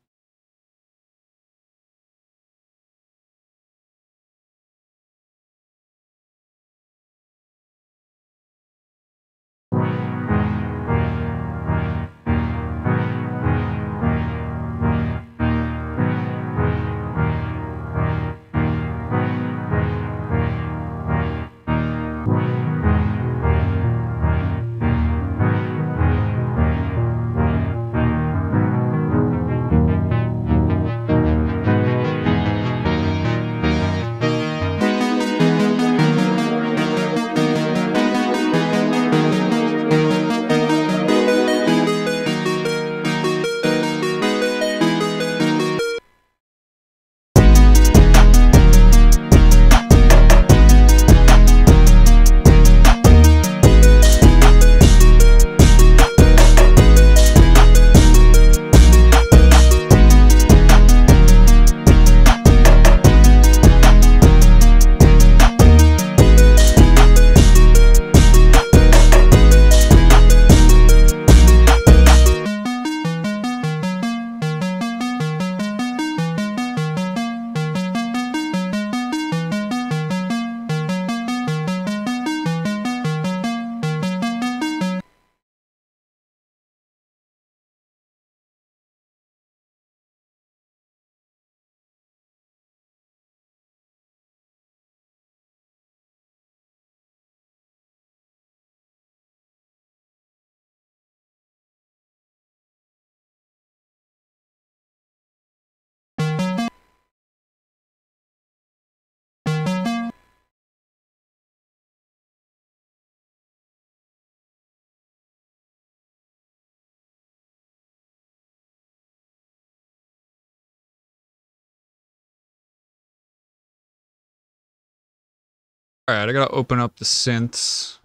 All right, I gotta open up the synths.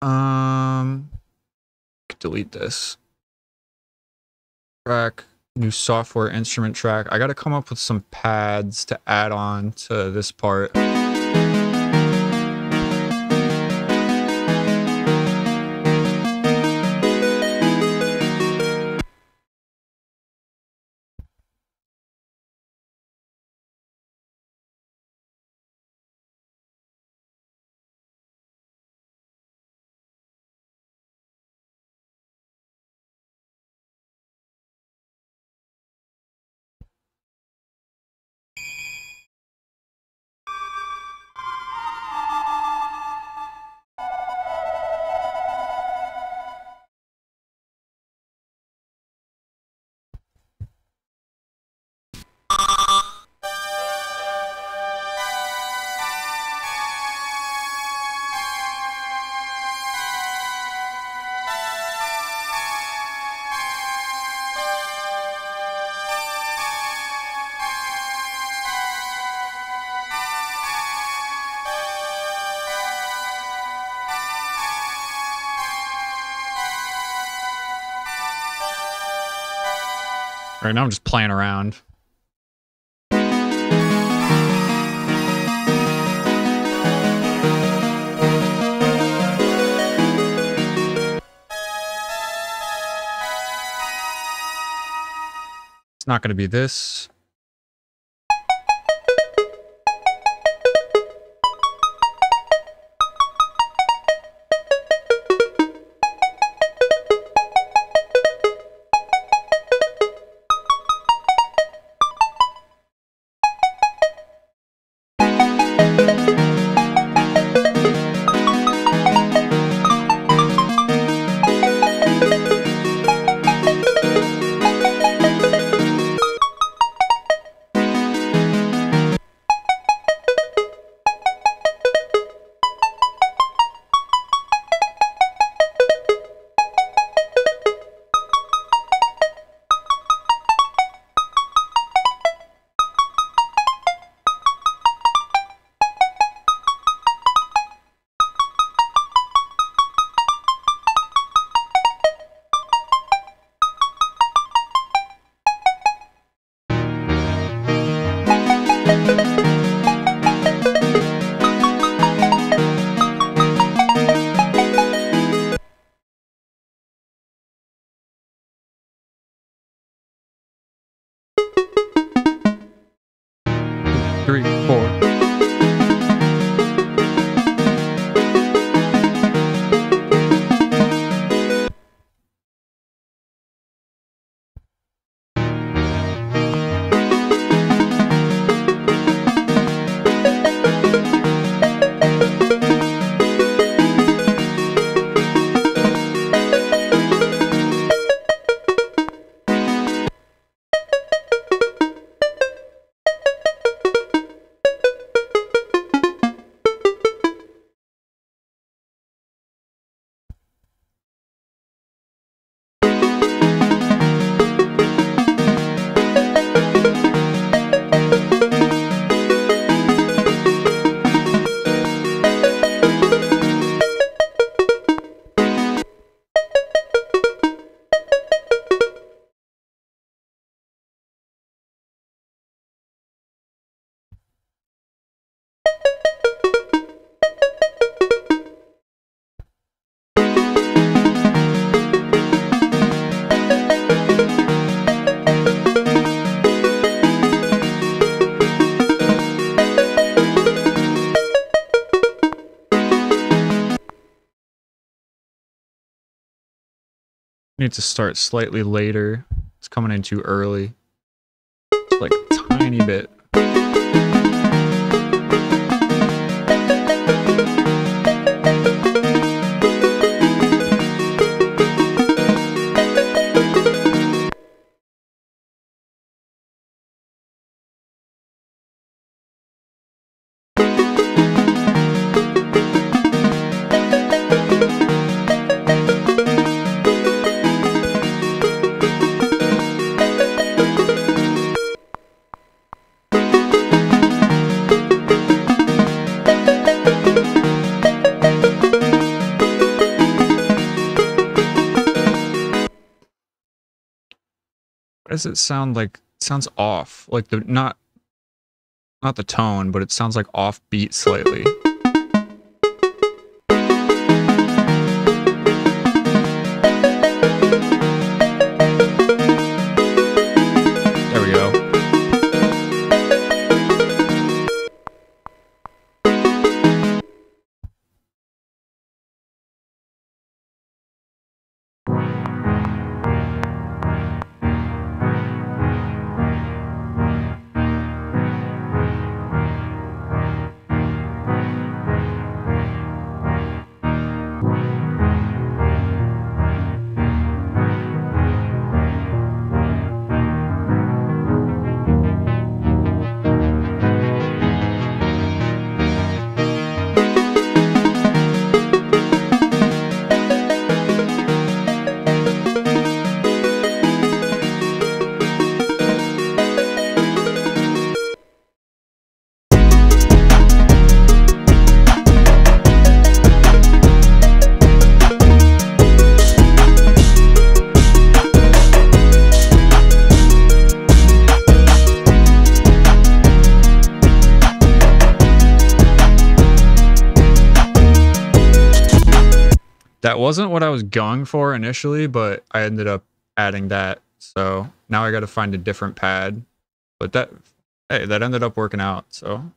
Um, delete this track, new software instrument track. I gotta come up with some pads to add on to this part. Right now I'm just playing around. It's not going to be this. Need to start slightly later. It's coming in too early. It's like a tiny bit. Does it sound like sounds off? Like the not not the tone, but it sounds like off beat slightly. wasn't what I was going for initially, but I ended up adding that. So now I got to find a different pad. But that, hey, that ended up working out. So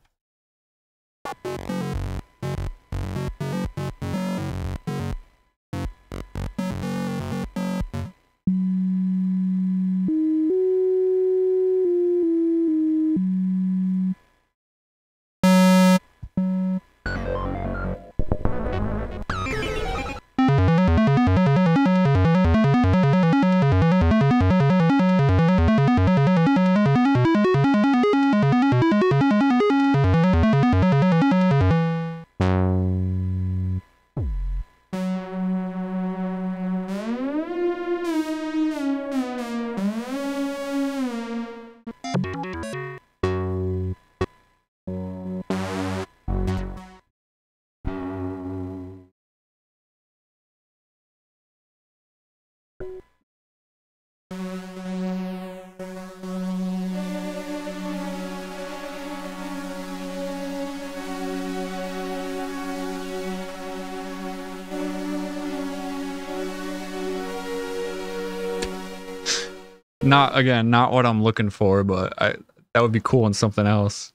not again, not what I'm looking for, but I that would be cool in something else.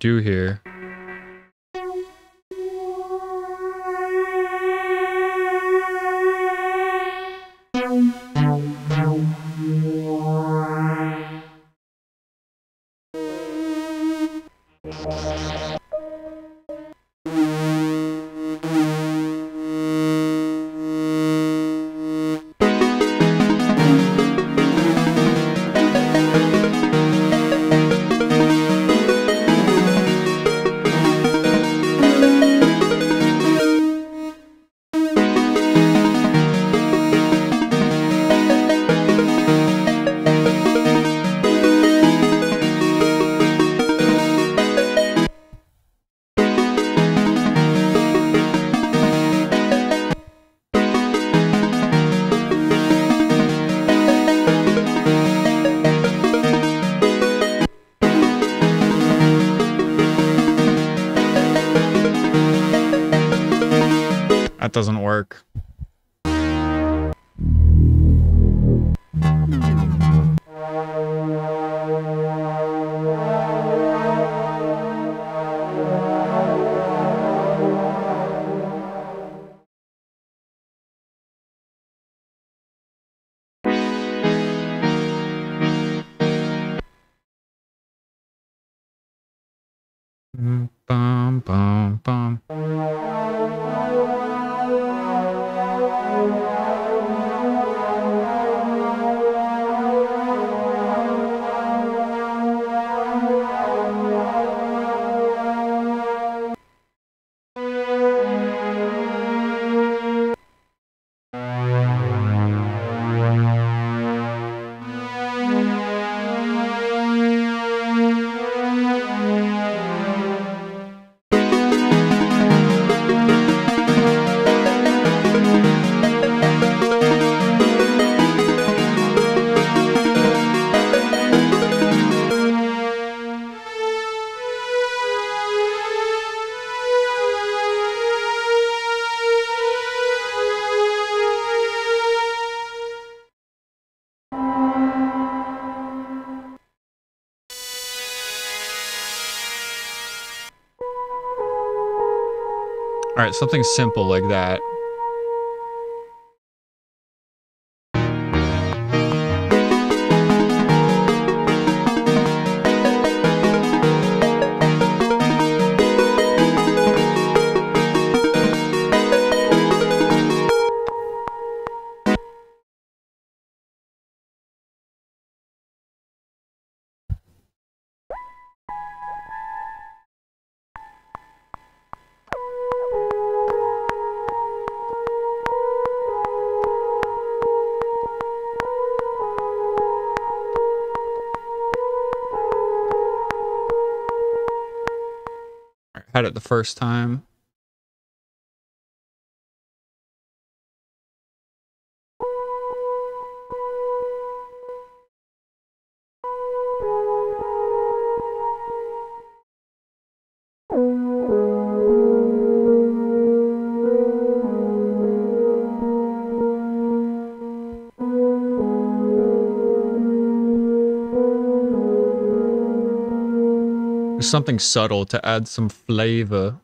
Do here? Something simple like that. Had it the first time. Something subtle to add some flavor.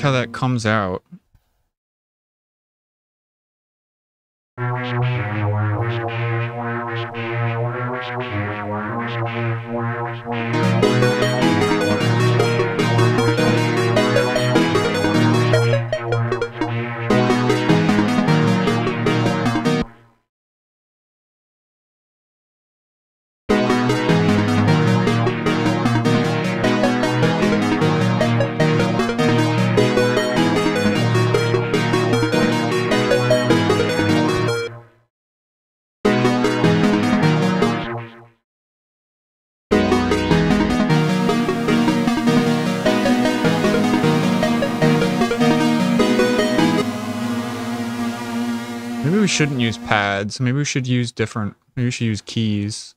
How that comes out. Shouldn't use pads. Maybe we should use different, maybe we should use keys.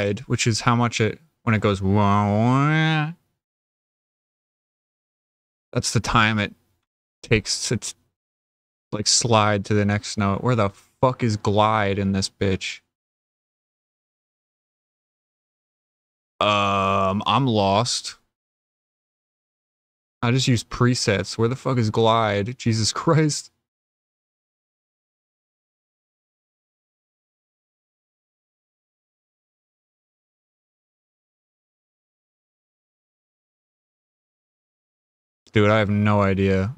Glide, which is how much it when it goes. That's the time it takes to like slide to the next note. Where the fuck is glide in this bitch? Um, I'm lost. I just use presets. Where the fuck is glide? Jesus Christ. Dude, I have no idea.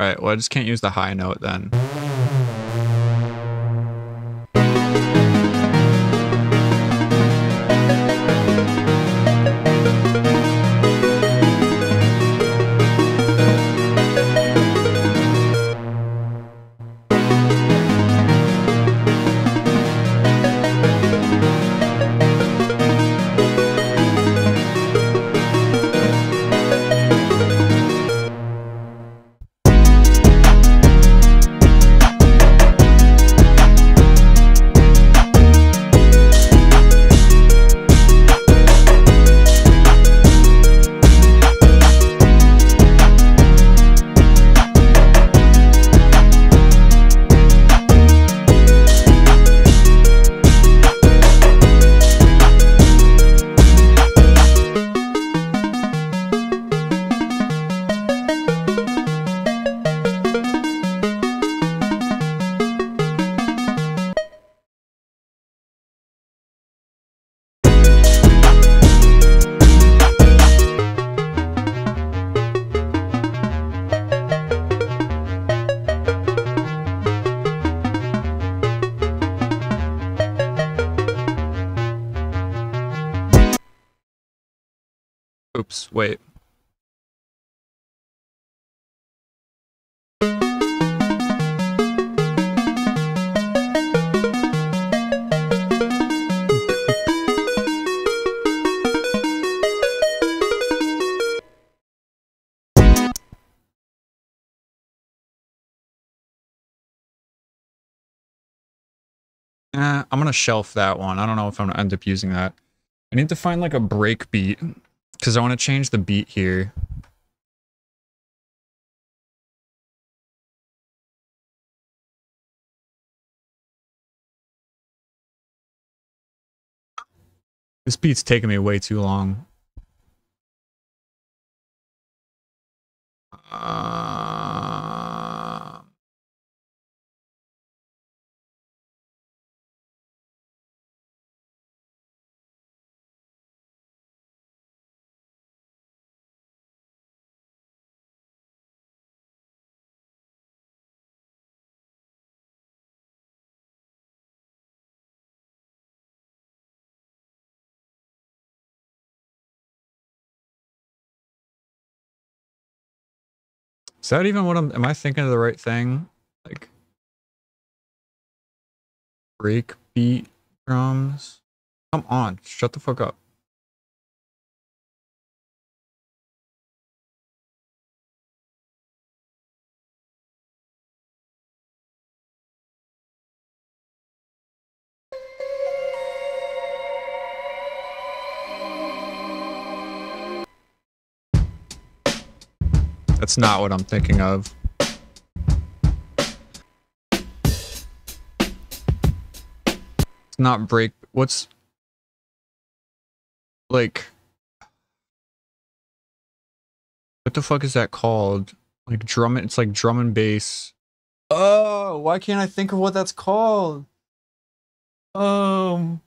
Alright, well I just can't use the high note then. Eh, I'm gonna shelf that one. I don't know if I'm gonna end up using that. I need to find like a break beat because I want to change the beat here. This beat's taking me way too long. Uh... Is that even what I'm am I thinking of the right thing? Like break beat drums? Come on, shut the fuck up. That's not what I'm thinking of. It's not break. What's like? What the fuck is that called? Like drum. It's like drum and bass. Oh, why can't I think of what that's called? Um.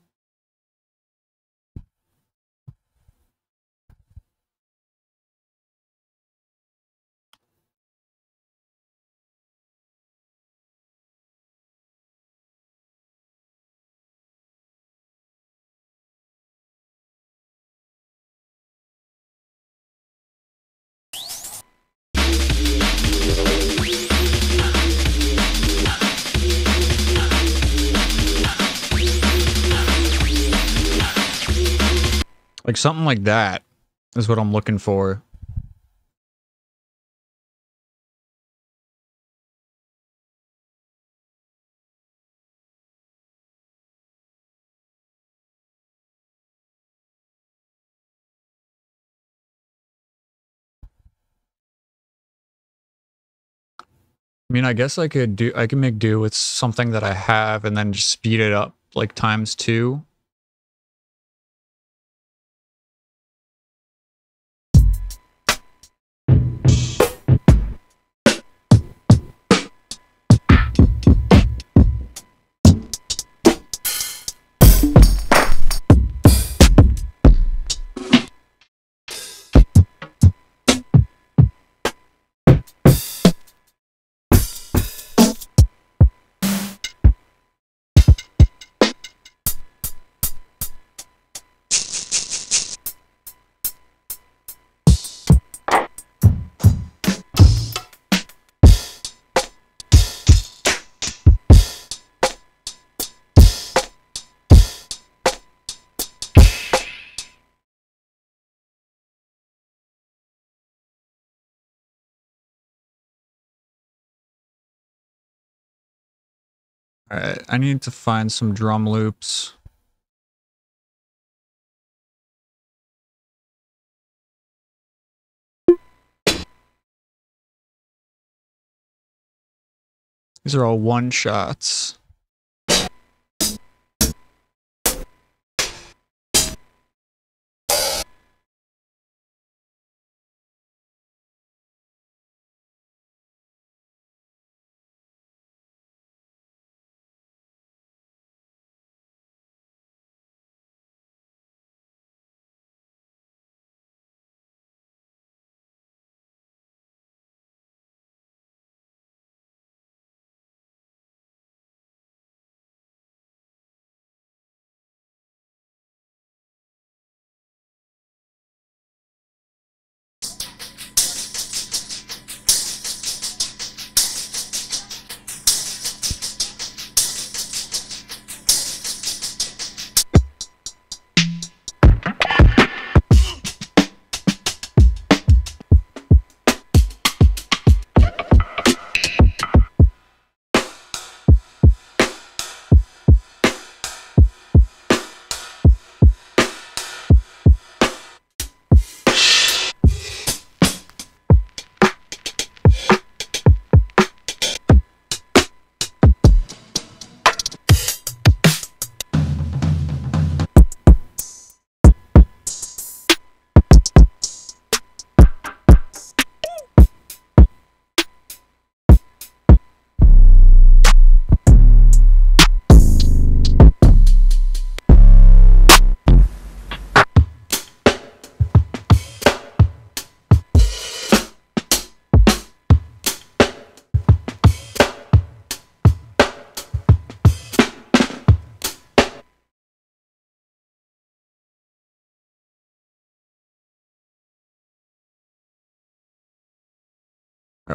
Something like that. is what I'm looking for. I mean, I guess I could do I can make do with something that I have and then just speed it up like times two. Alright, I need to find some drum loops. These are all one shots.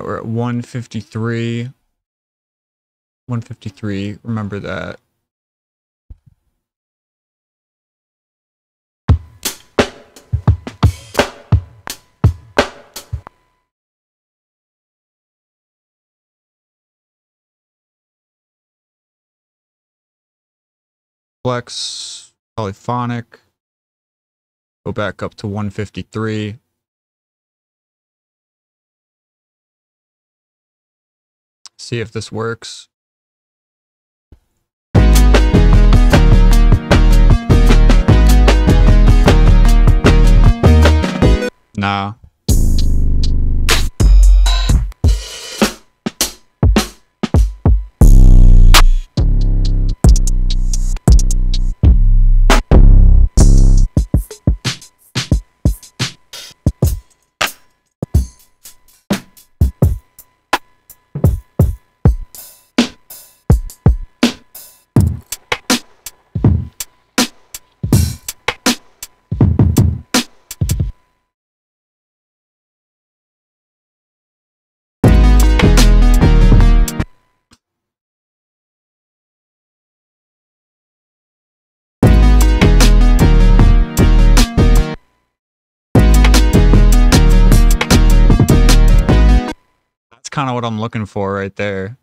We're at 153. 153, remember that. Flex, polyphonic. Go back up to 153. See if this works. Nah. Kind of what I'm looking for right there.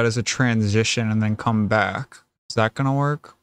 That as a transition and then come back? Is that gonna work?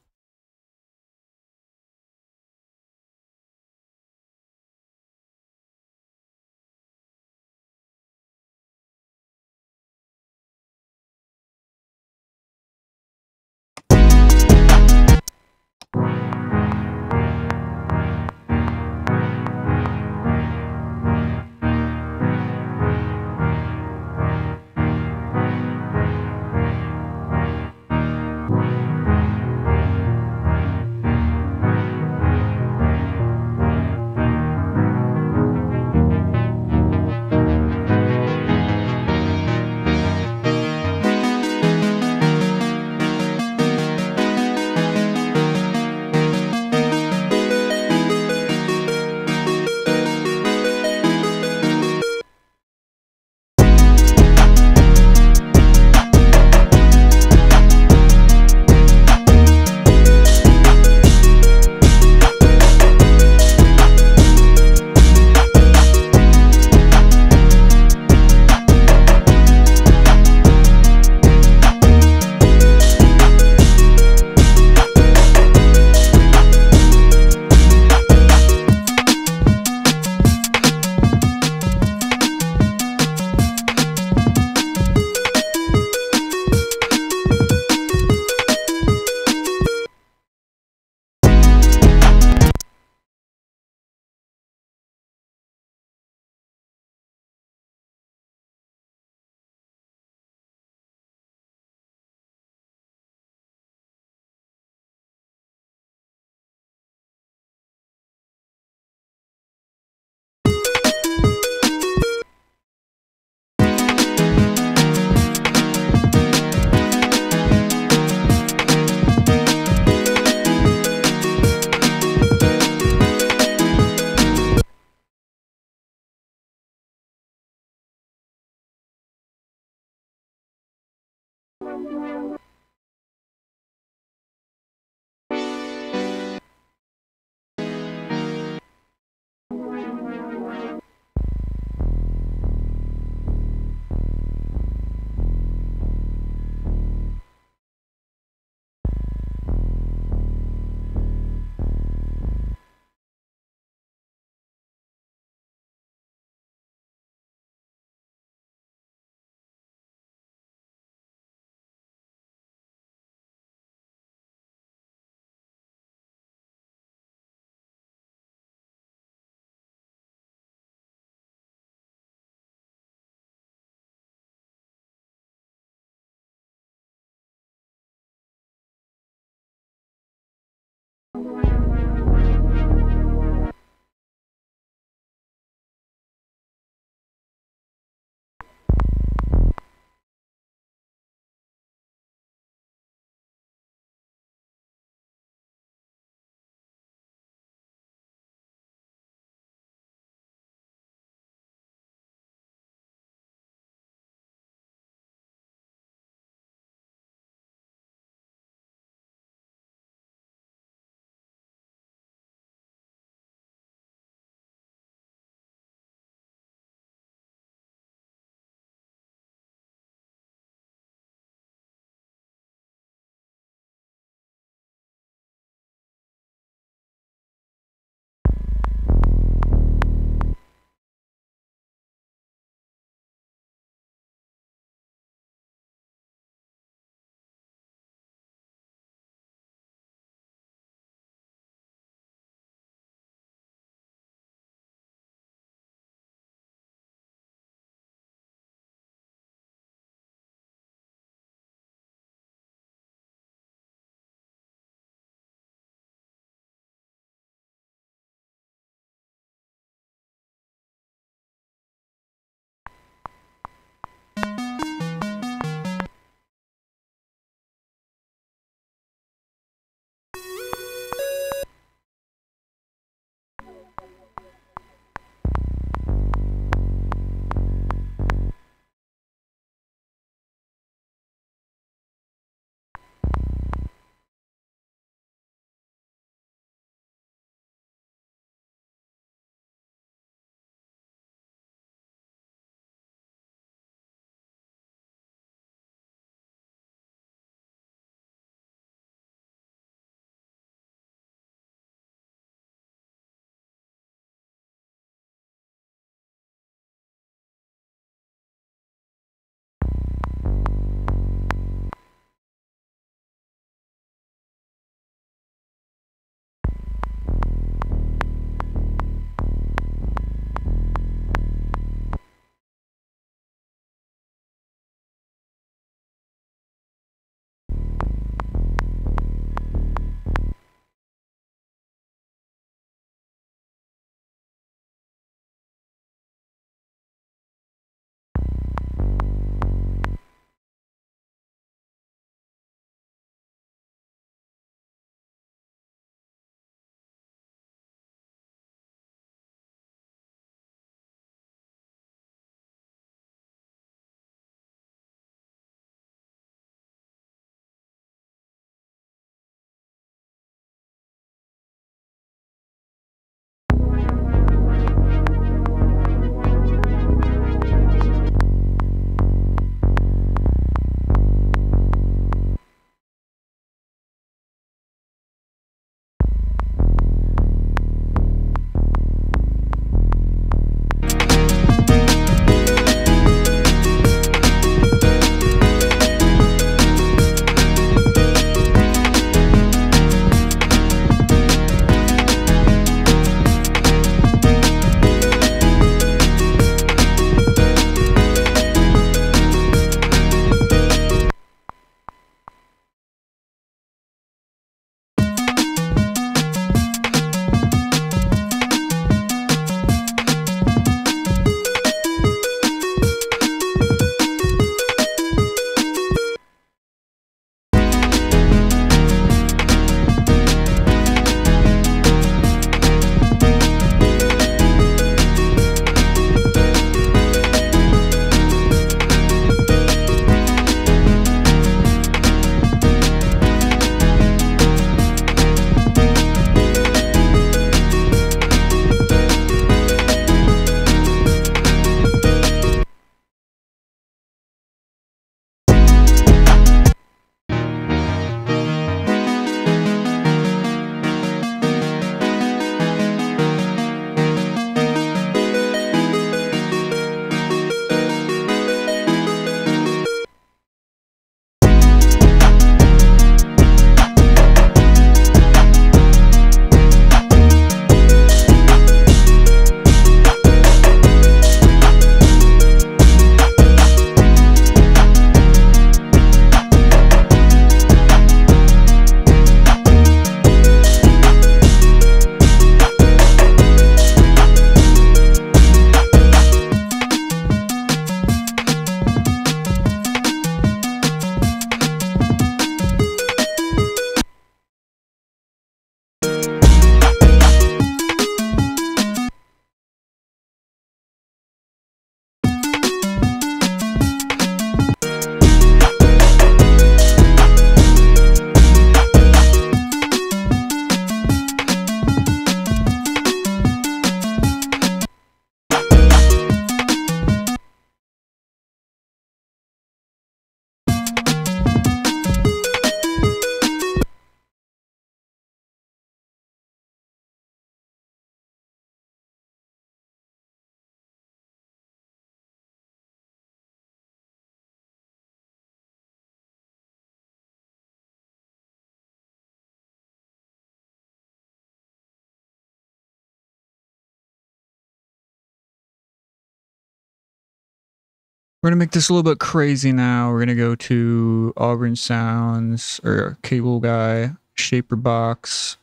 We're gonna make this a little bit crazy now. We're gonna go to Auburn Sounds or Cable Guy, ShaperBox.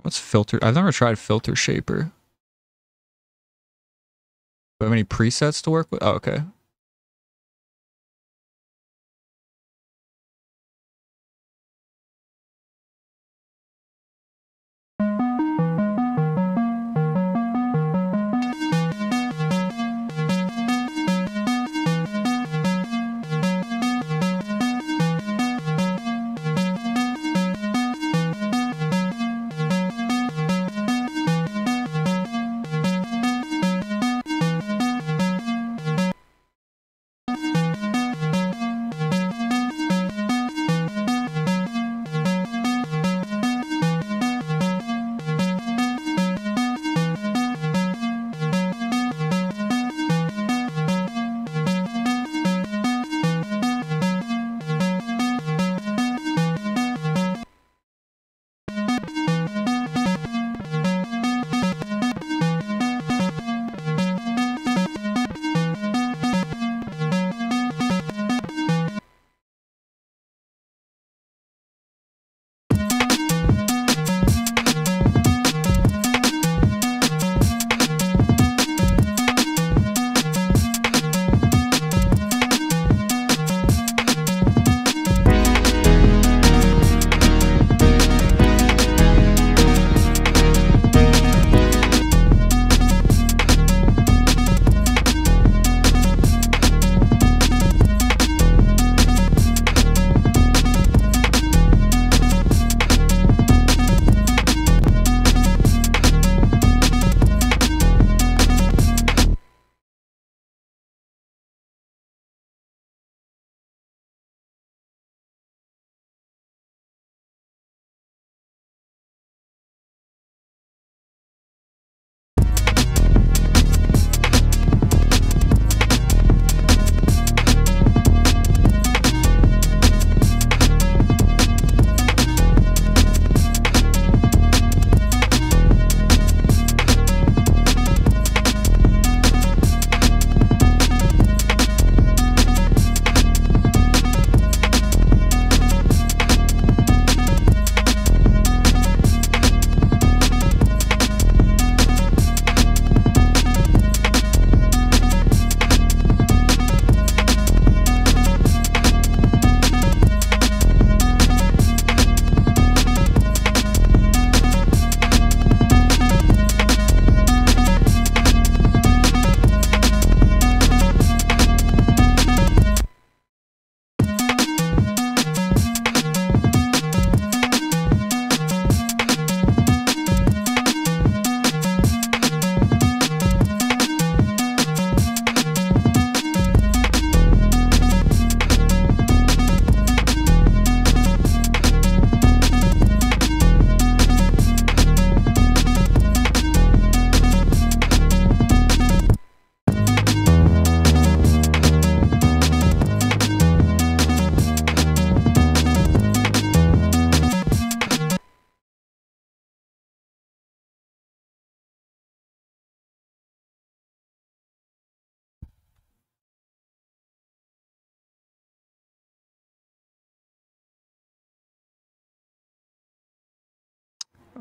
What's filter? I've never tried FilterShaper. Do I have any presets to work with? Oh, okay.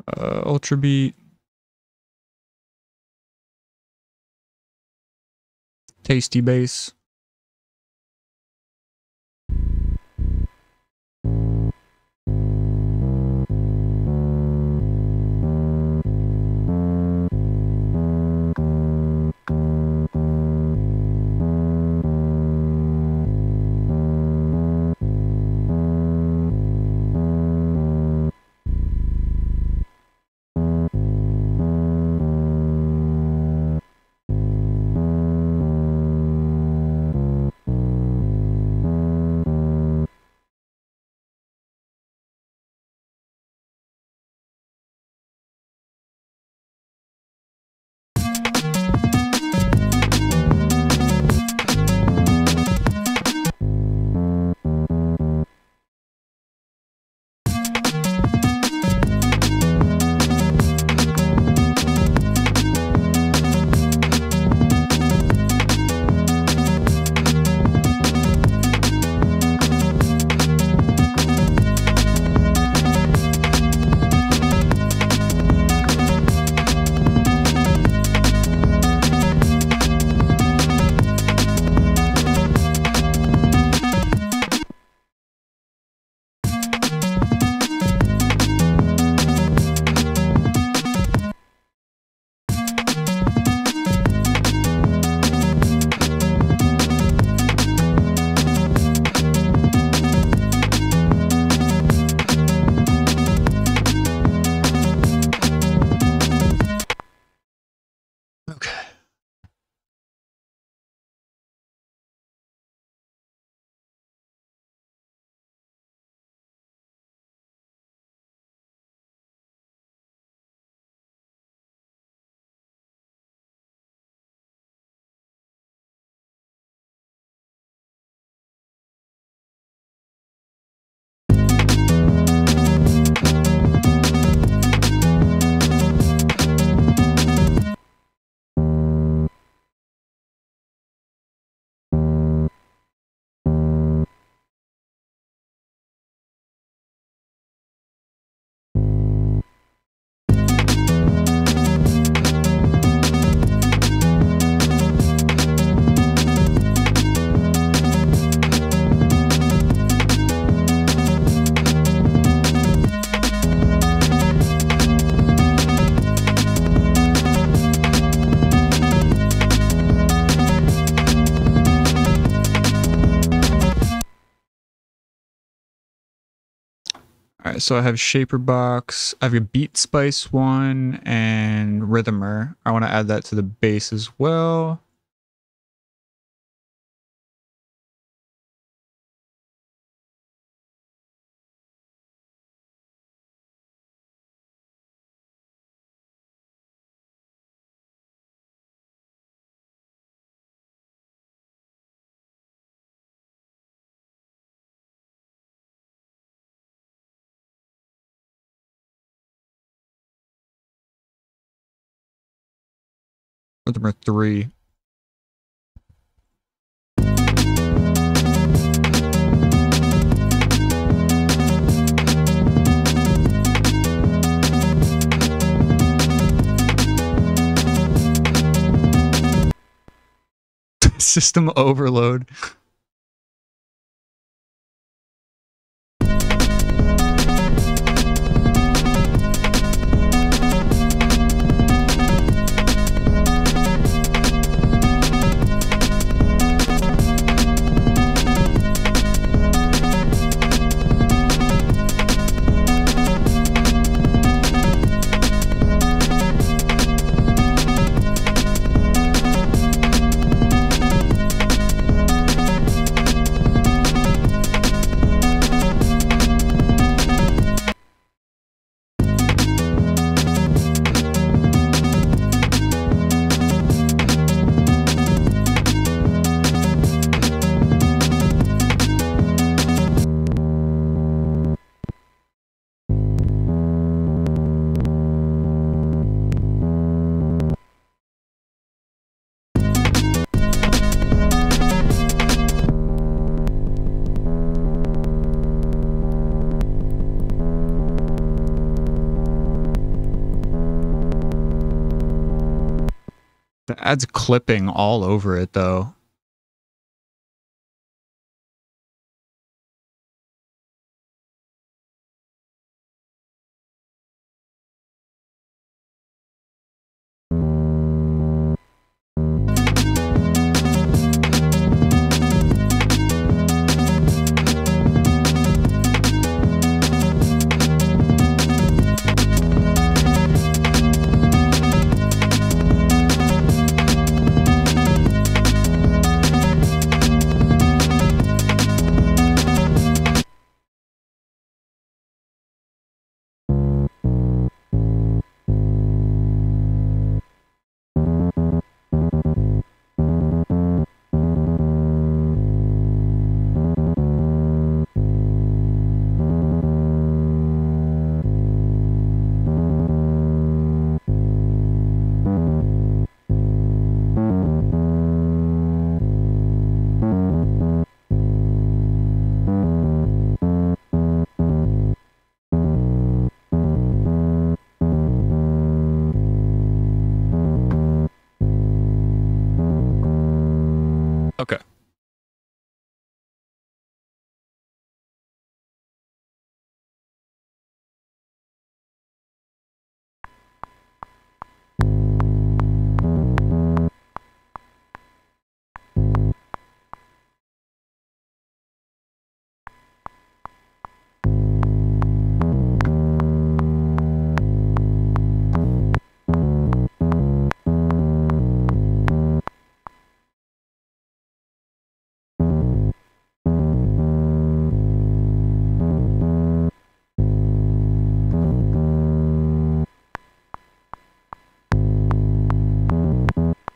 Uh, Ultrabeat. Tasty bass. Right, so I have ShaperBox. I have a Beat Spice one and Rhythmer. I want to add that to the bass as well. Rhythmer three. System overload. Adds clipping all over it though. Okay.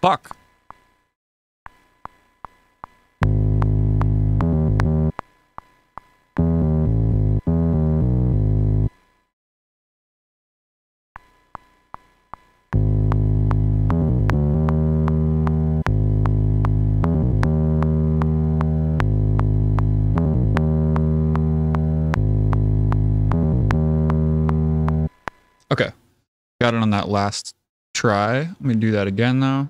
Fuck. Okay. Got it on that last try. Let me do that again though.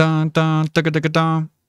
Dun dun dugga dugga dun.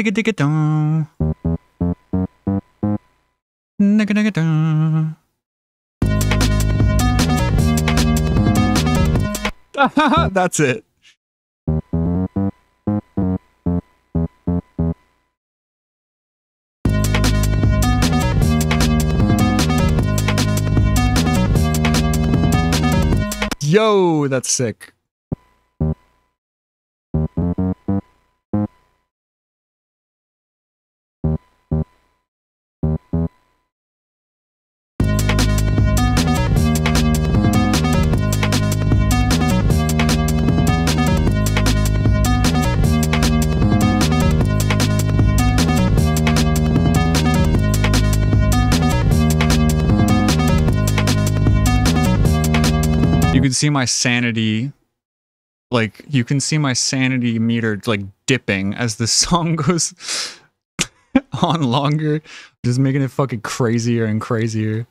Digga digga dun. Digga digga dun. That's it. Yo, that's sick. Um, you can see my sanity like you can see my sanity meter like dipping as the song goes on longer, just making it fucking crazier and crazier.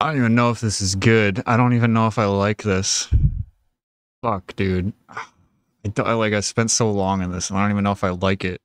I don't even know if this is good. I don't even know if I like this. Fuck, dude. I like I spent so long in this and I don't even know if I like it.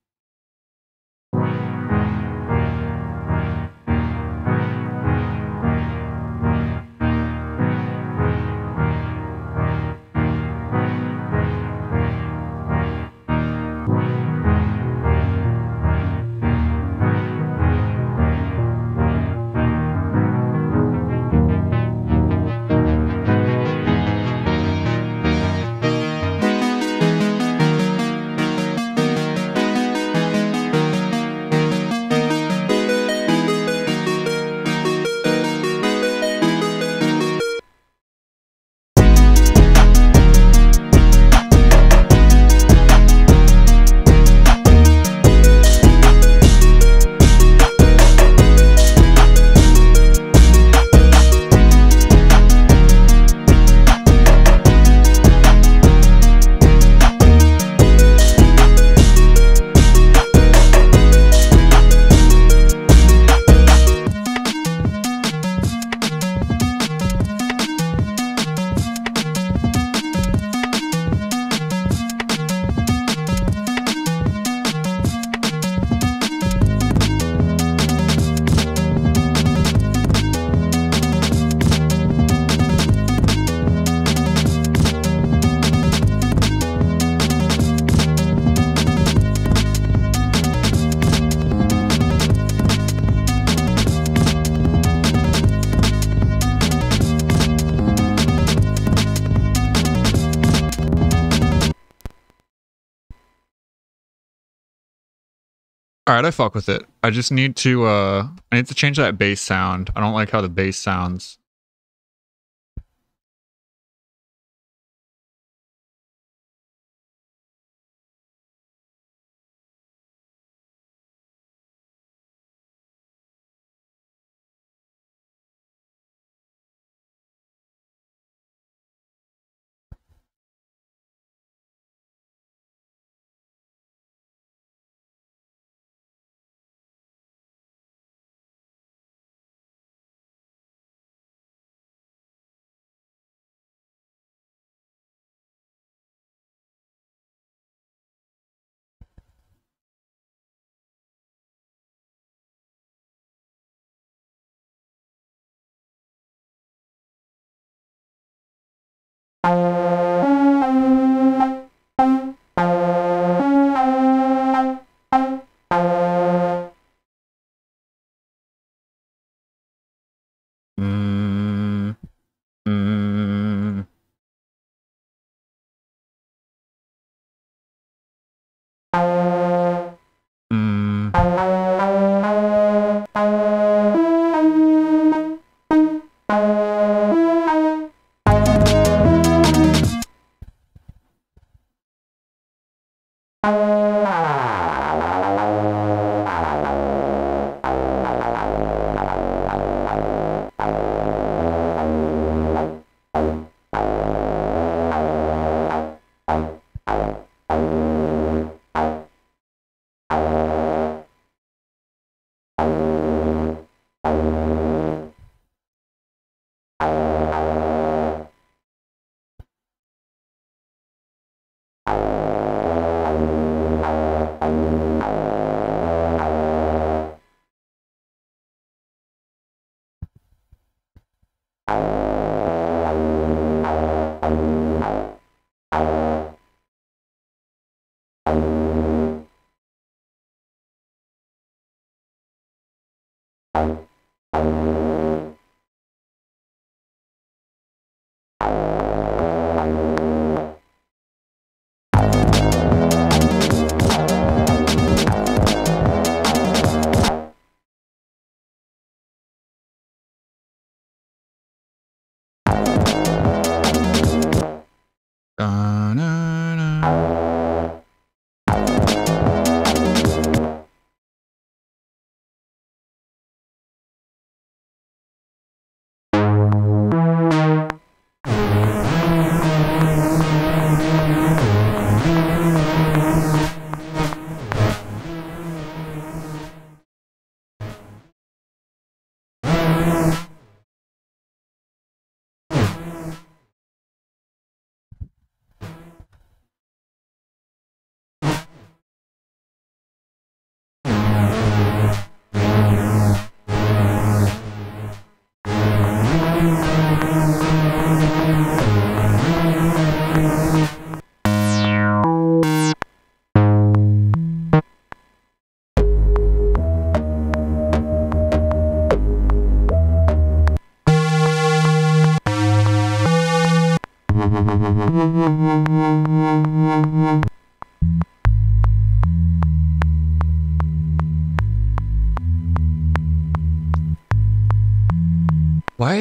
Right, I fuck with it. I just need to uh I need to change that bass sound. I don't like how the bass sounds. Mm,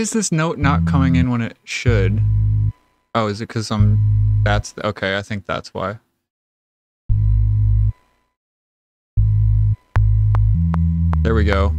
is this note not coming in when it should? Oh, is it because I'm... That's... Okay, I think that's why. There we go.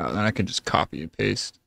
Oh, then I can just copy and paste.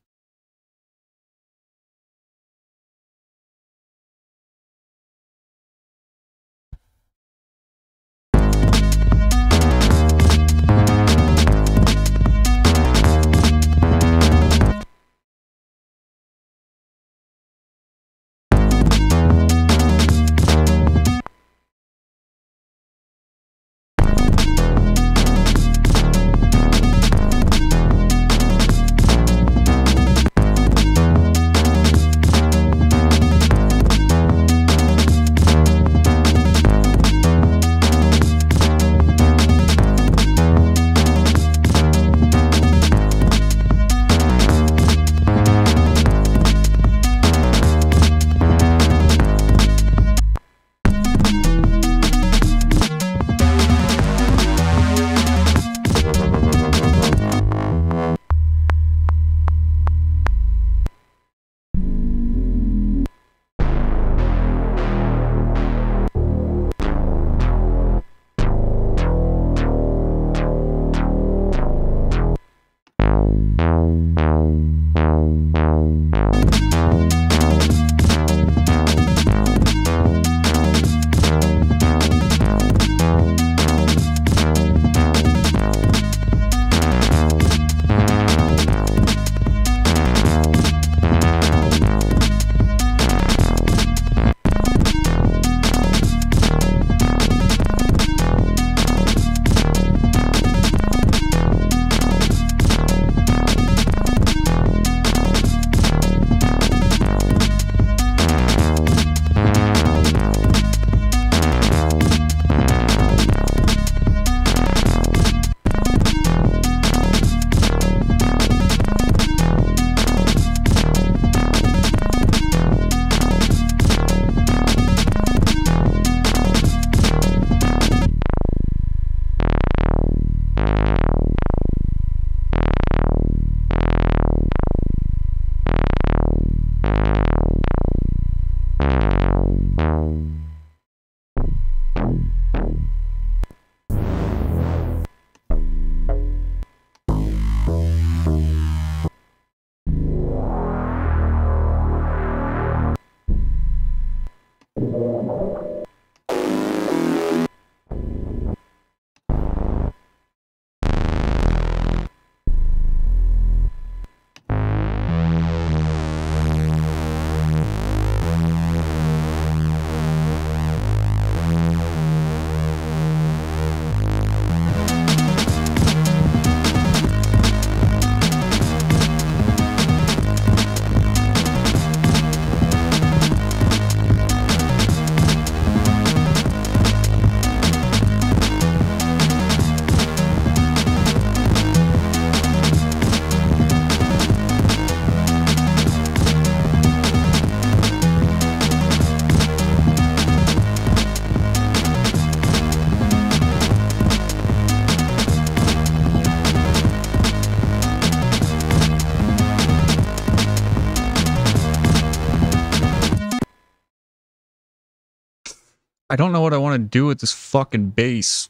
I don't know what I want to do with this fucking bass.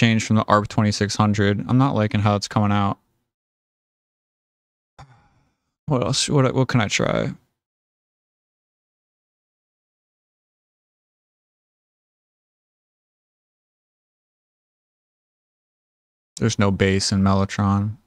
Change from the ARP 2600. I'm not liking how it's coming out. What else? What what can I try? There's no bass in Mellotron.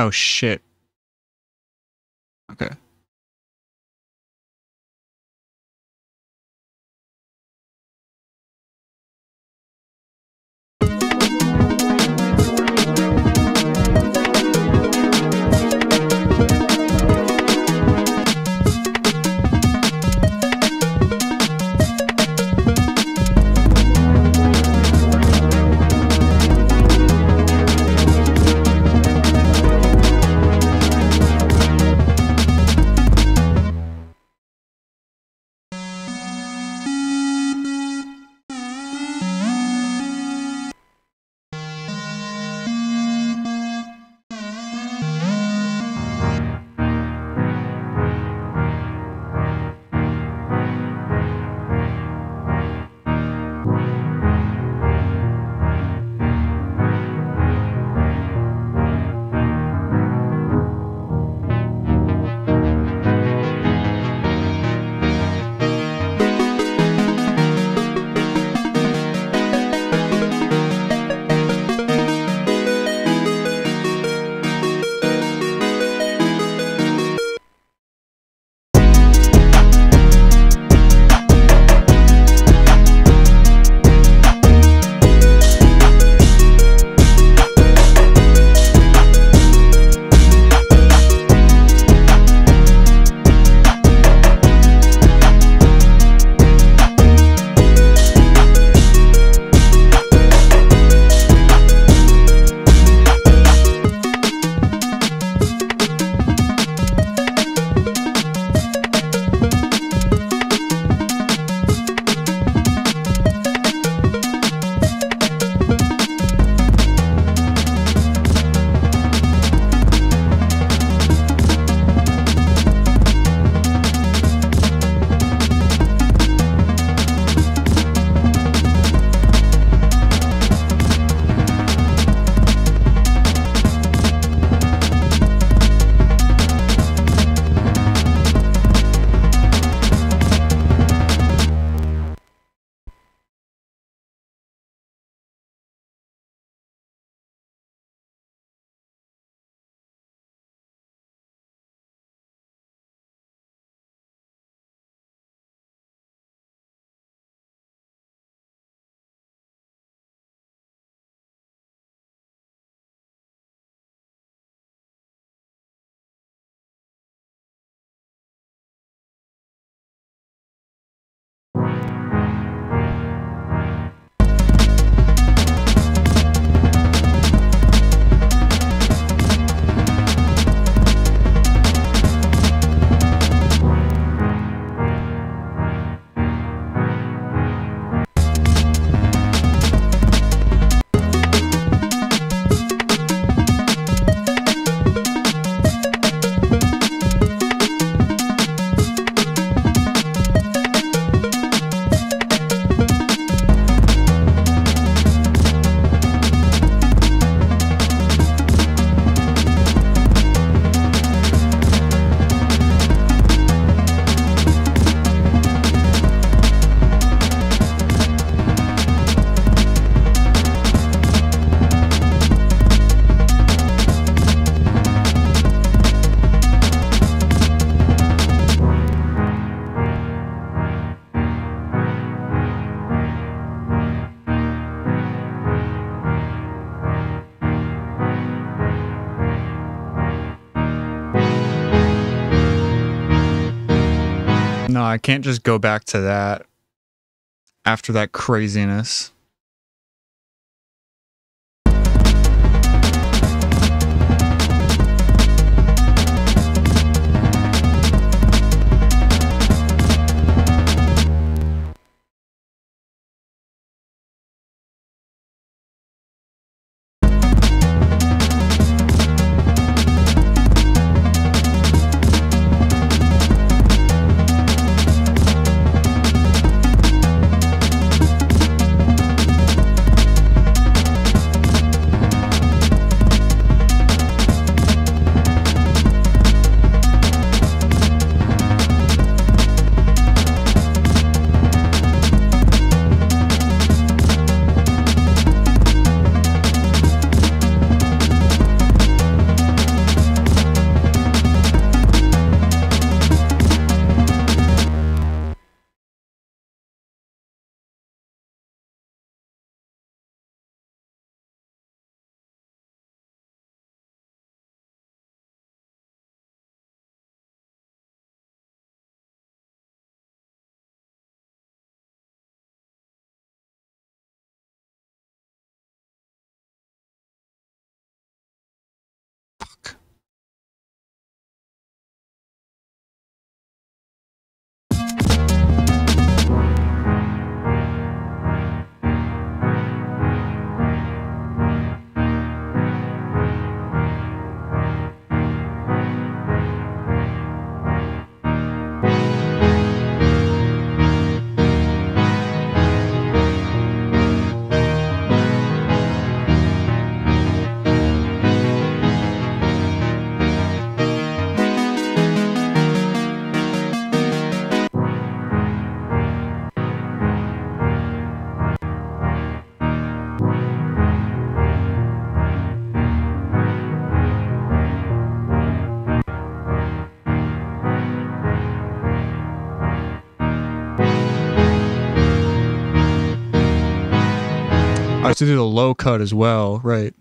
Oh shit. I can't just go back to that after that craziness. To do the low cut as well, right?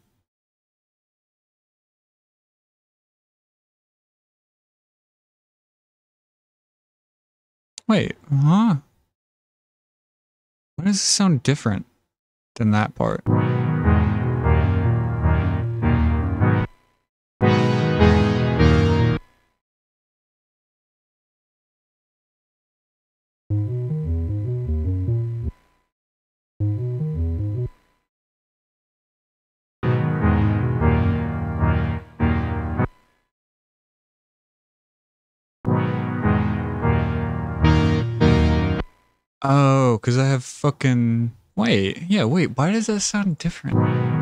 Wait, huh? Why does this sound different than that part? Oh, because I have fucking. Wait, yeah, wait, why does that sound different?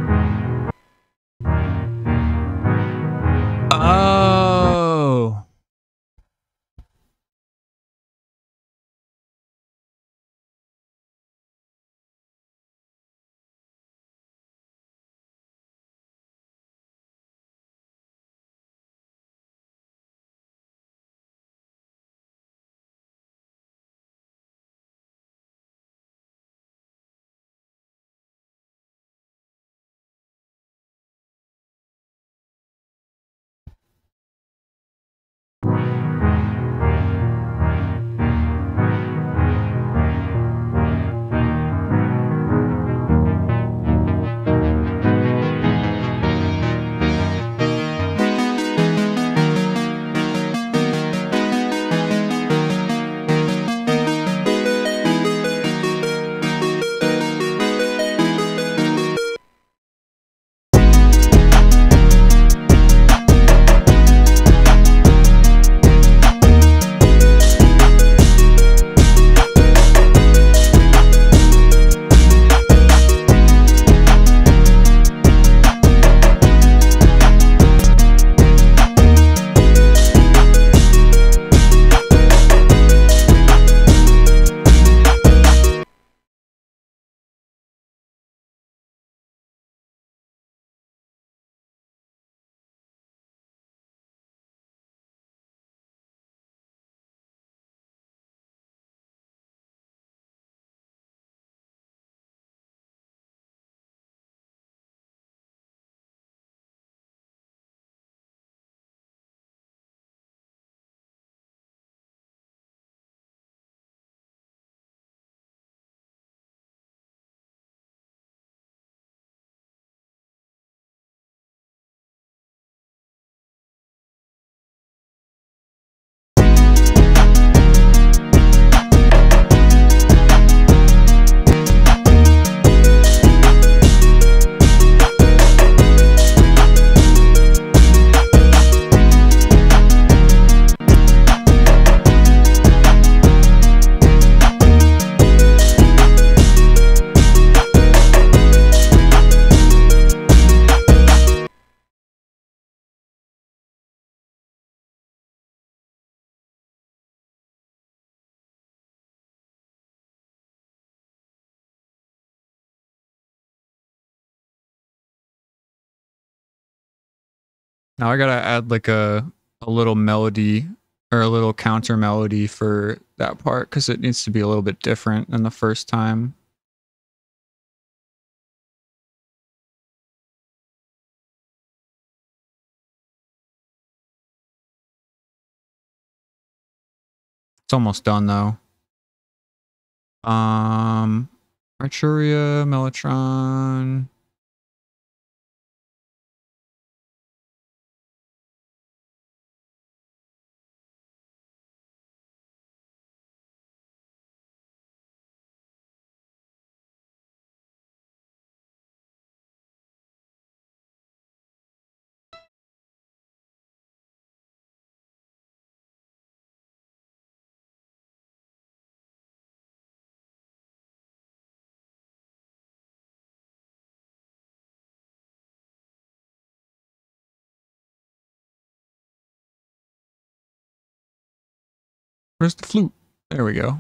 Now I gotta add like a a little melody or a little counter melody for that part because it needs to be a little bit different than the first time. It's almost done though. Um, Arturia, Mellotron. Where's the flute? There we go.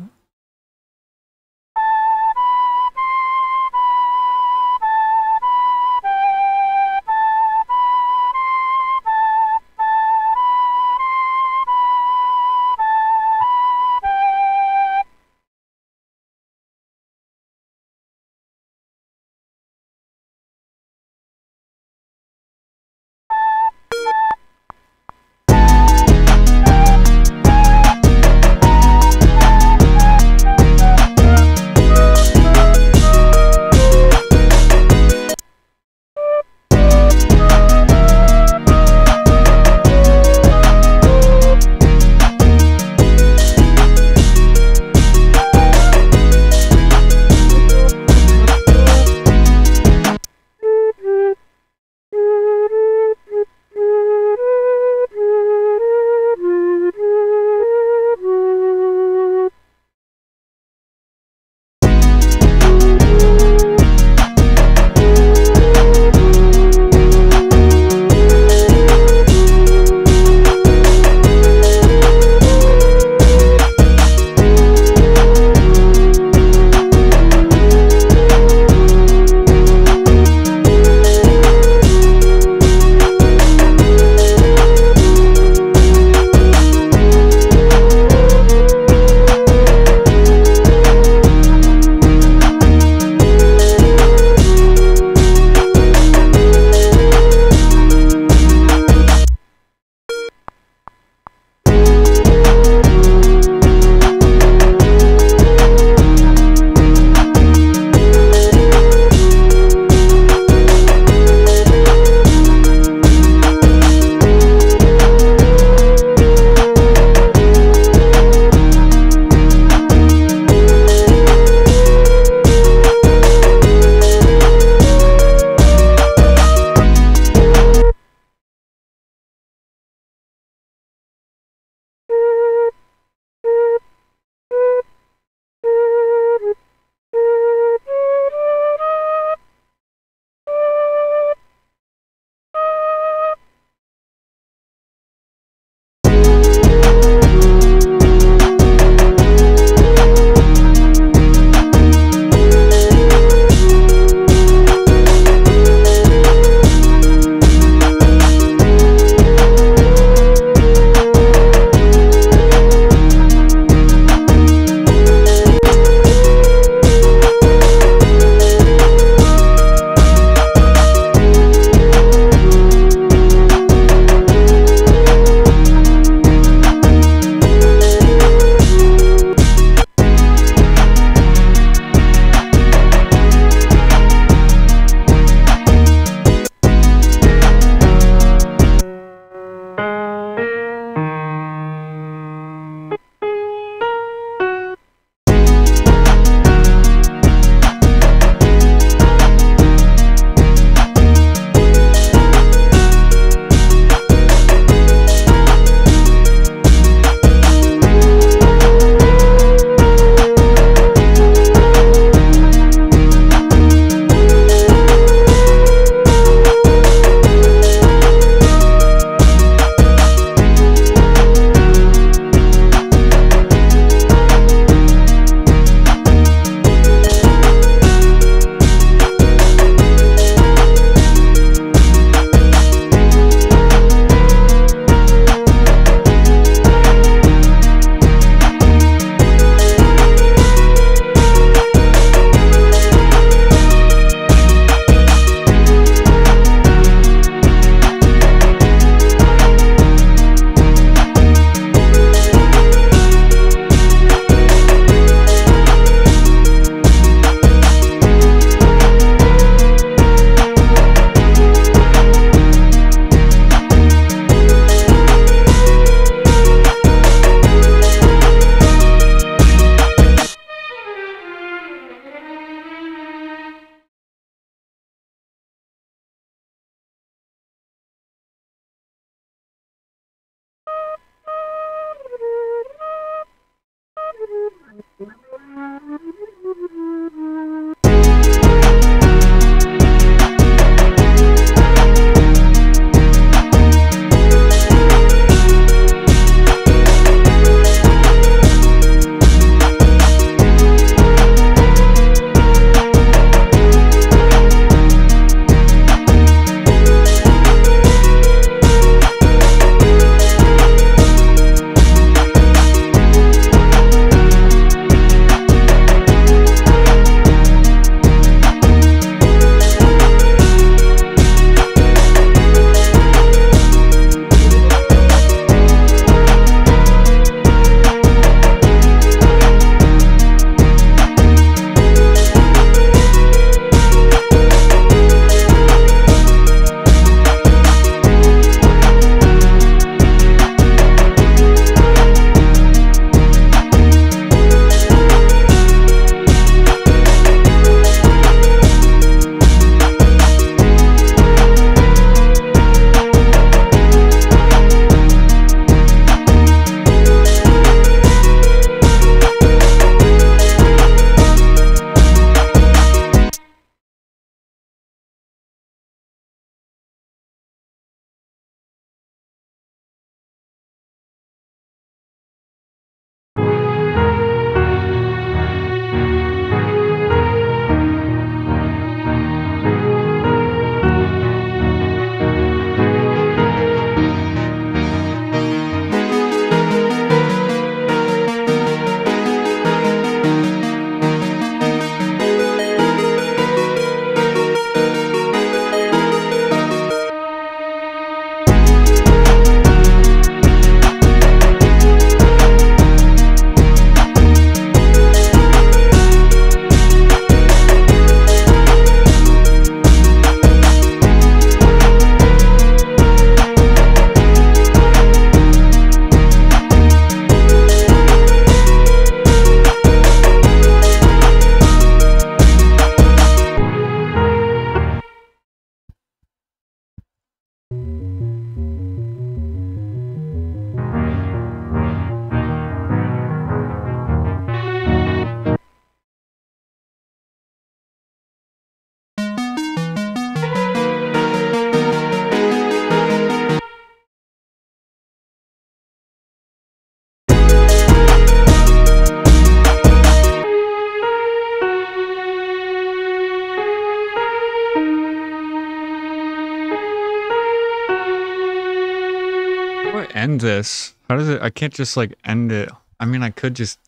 This? How does it? I can't just like end it. I mean, I could just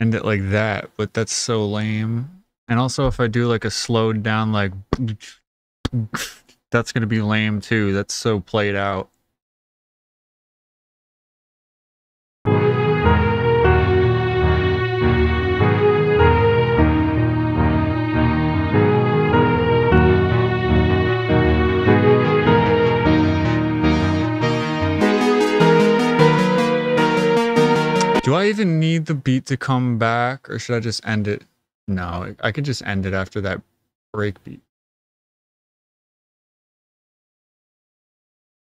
end it like that, but that's so lame. And also, if I do like a slowed down, like that's gonna be lame too. That's so played out. Do I even need the beat to come back or should I just end it? No, I could just end it after that break beat.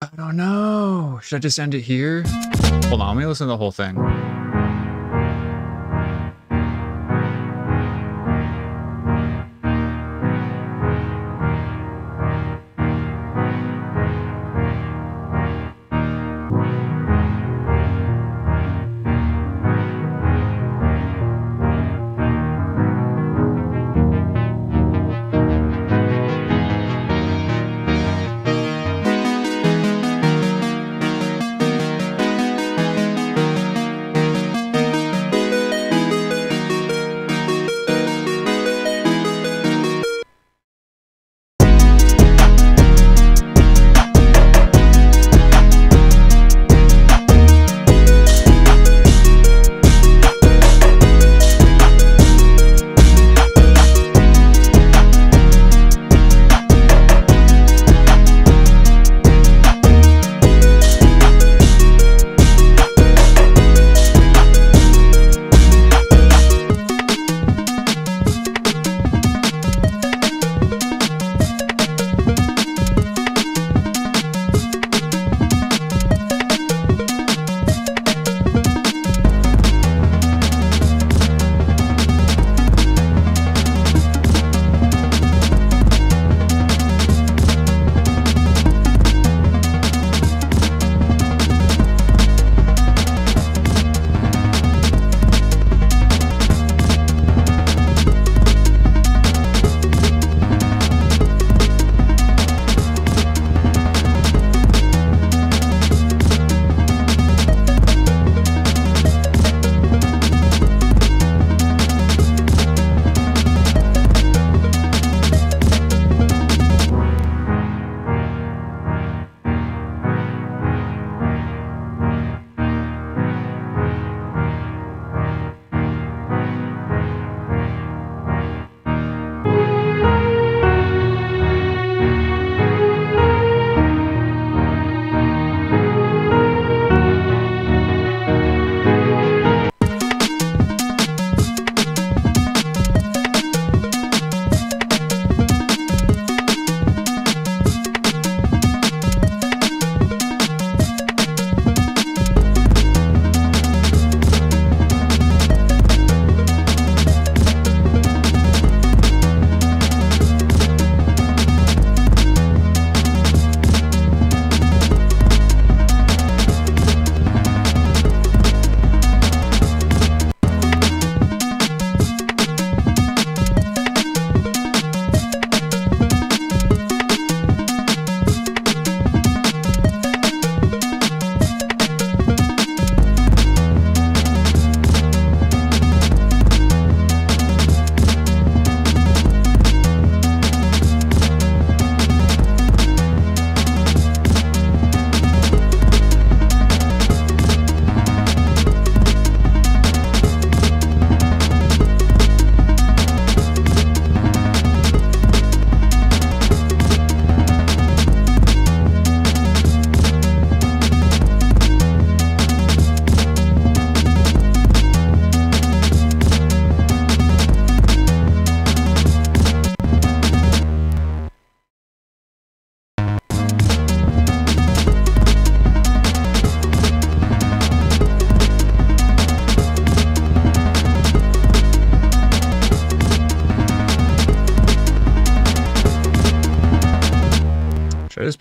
I don't know. Should I just end it here? Hold on, let me listen to the whole thing.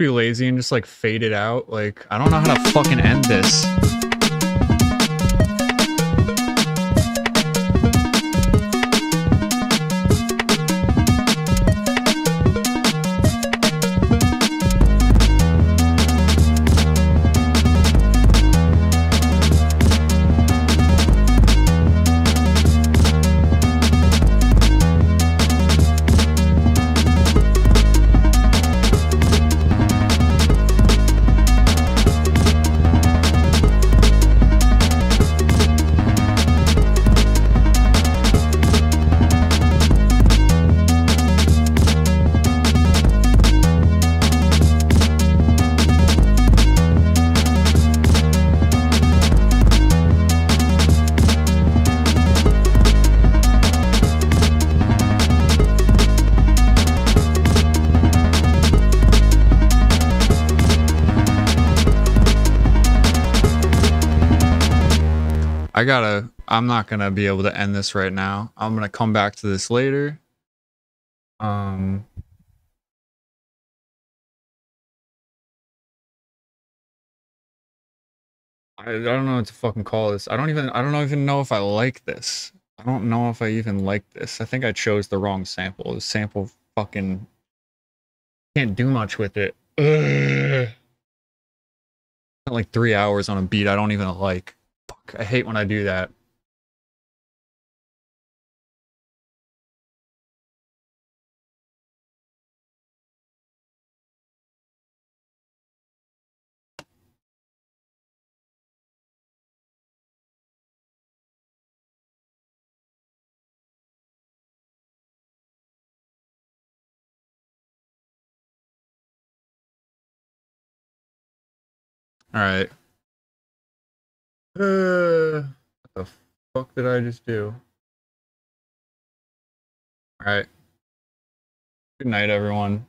Be lazy and just like fade it out? Like, I don't know how to fucking end this. Gotta. I'm not gonna be able to end this right now. I'm gonna come back to this later. Um. I, I don't know what to fucking call this. I don't even. I don't even know if I like this. I don't know if I even like this. I think I chose the wrong sample. The sample fucking can't do much with it. Ugh. Like three hours on a beat I don't even like. I hate when I do that. All right. Uh, what the fuck did I just do? All right. Good night, everyone.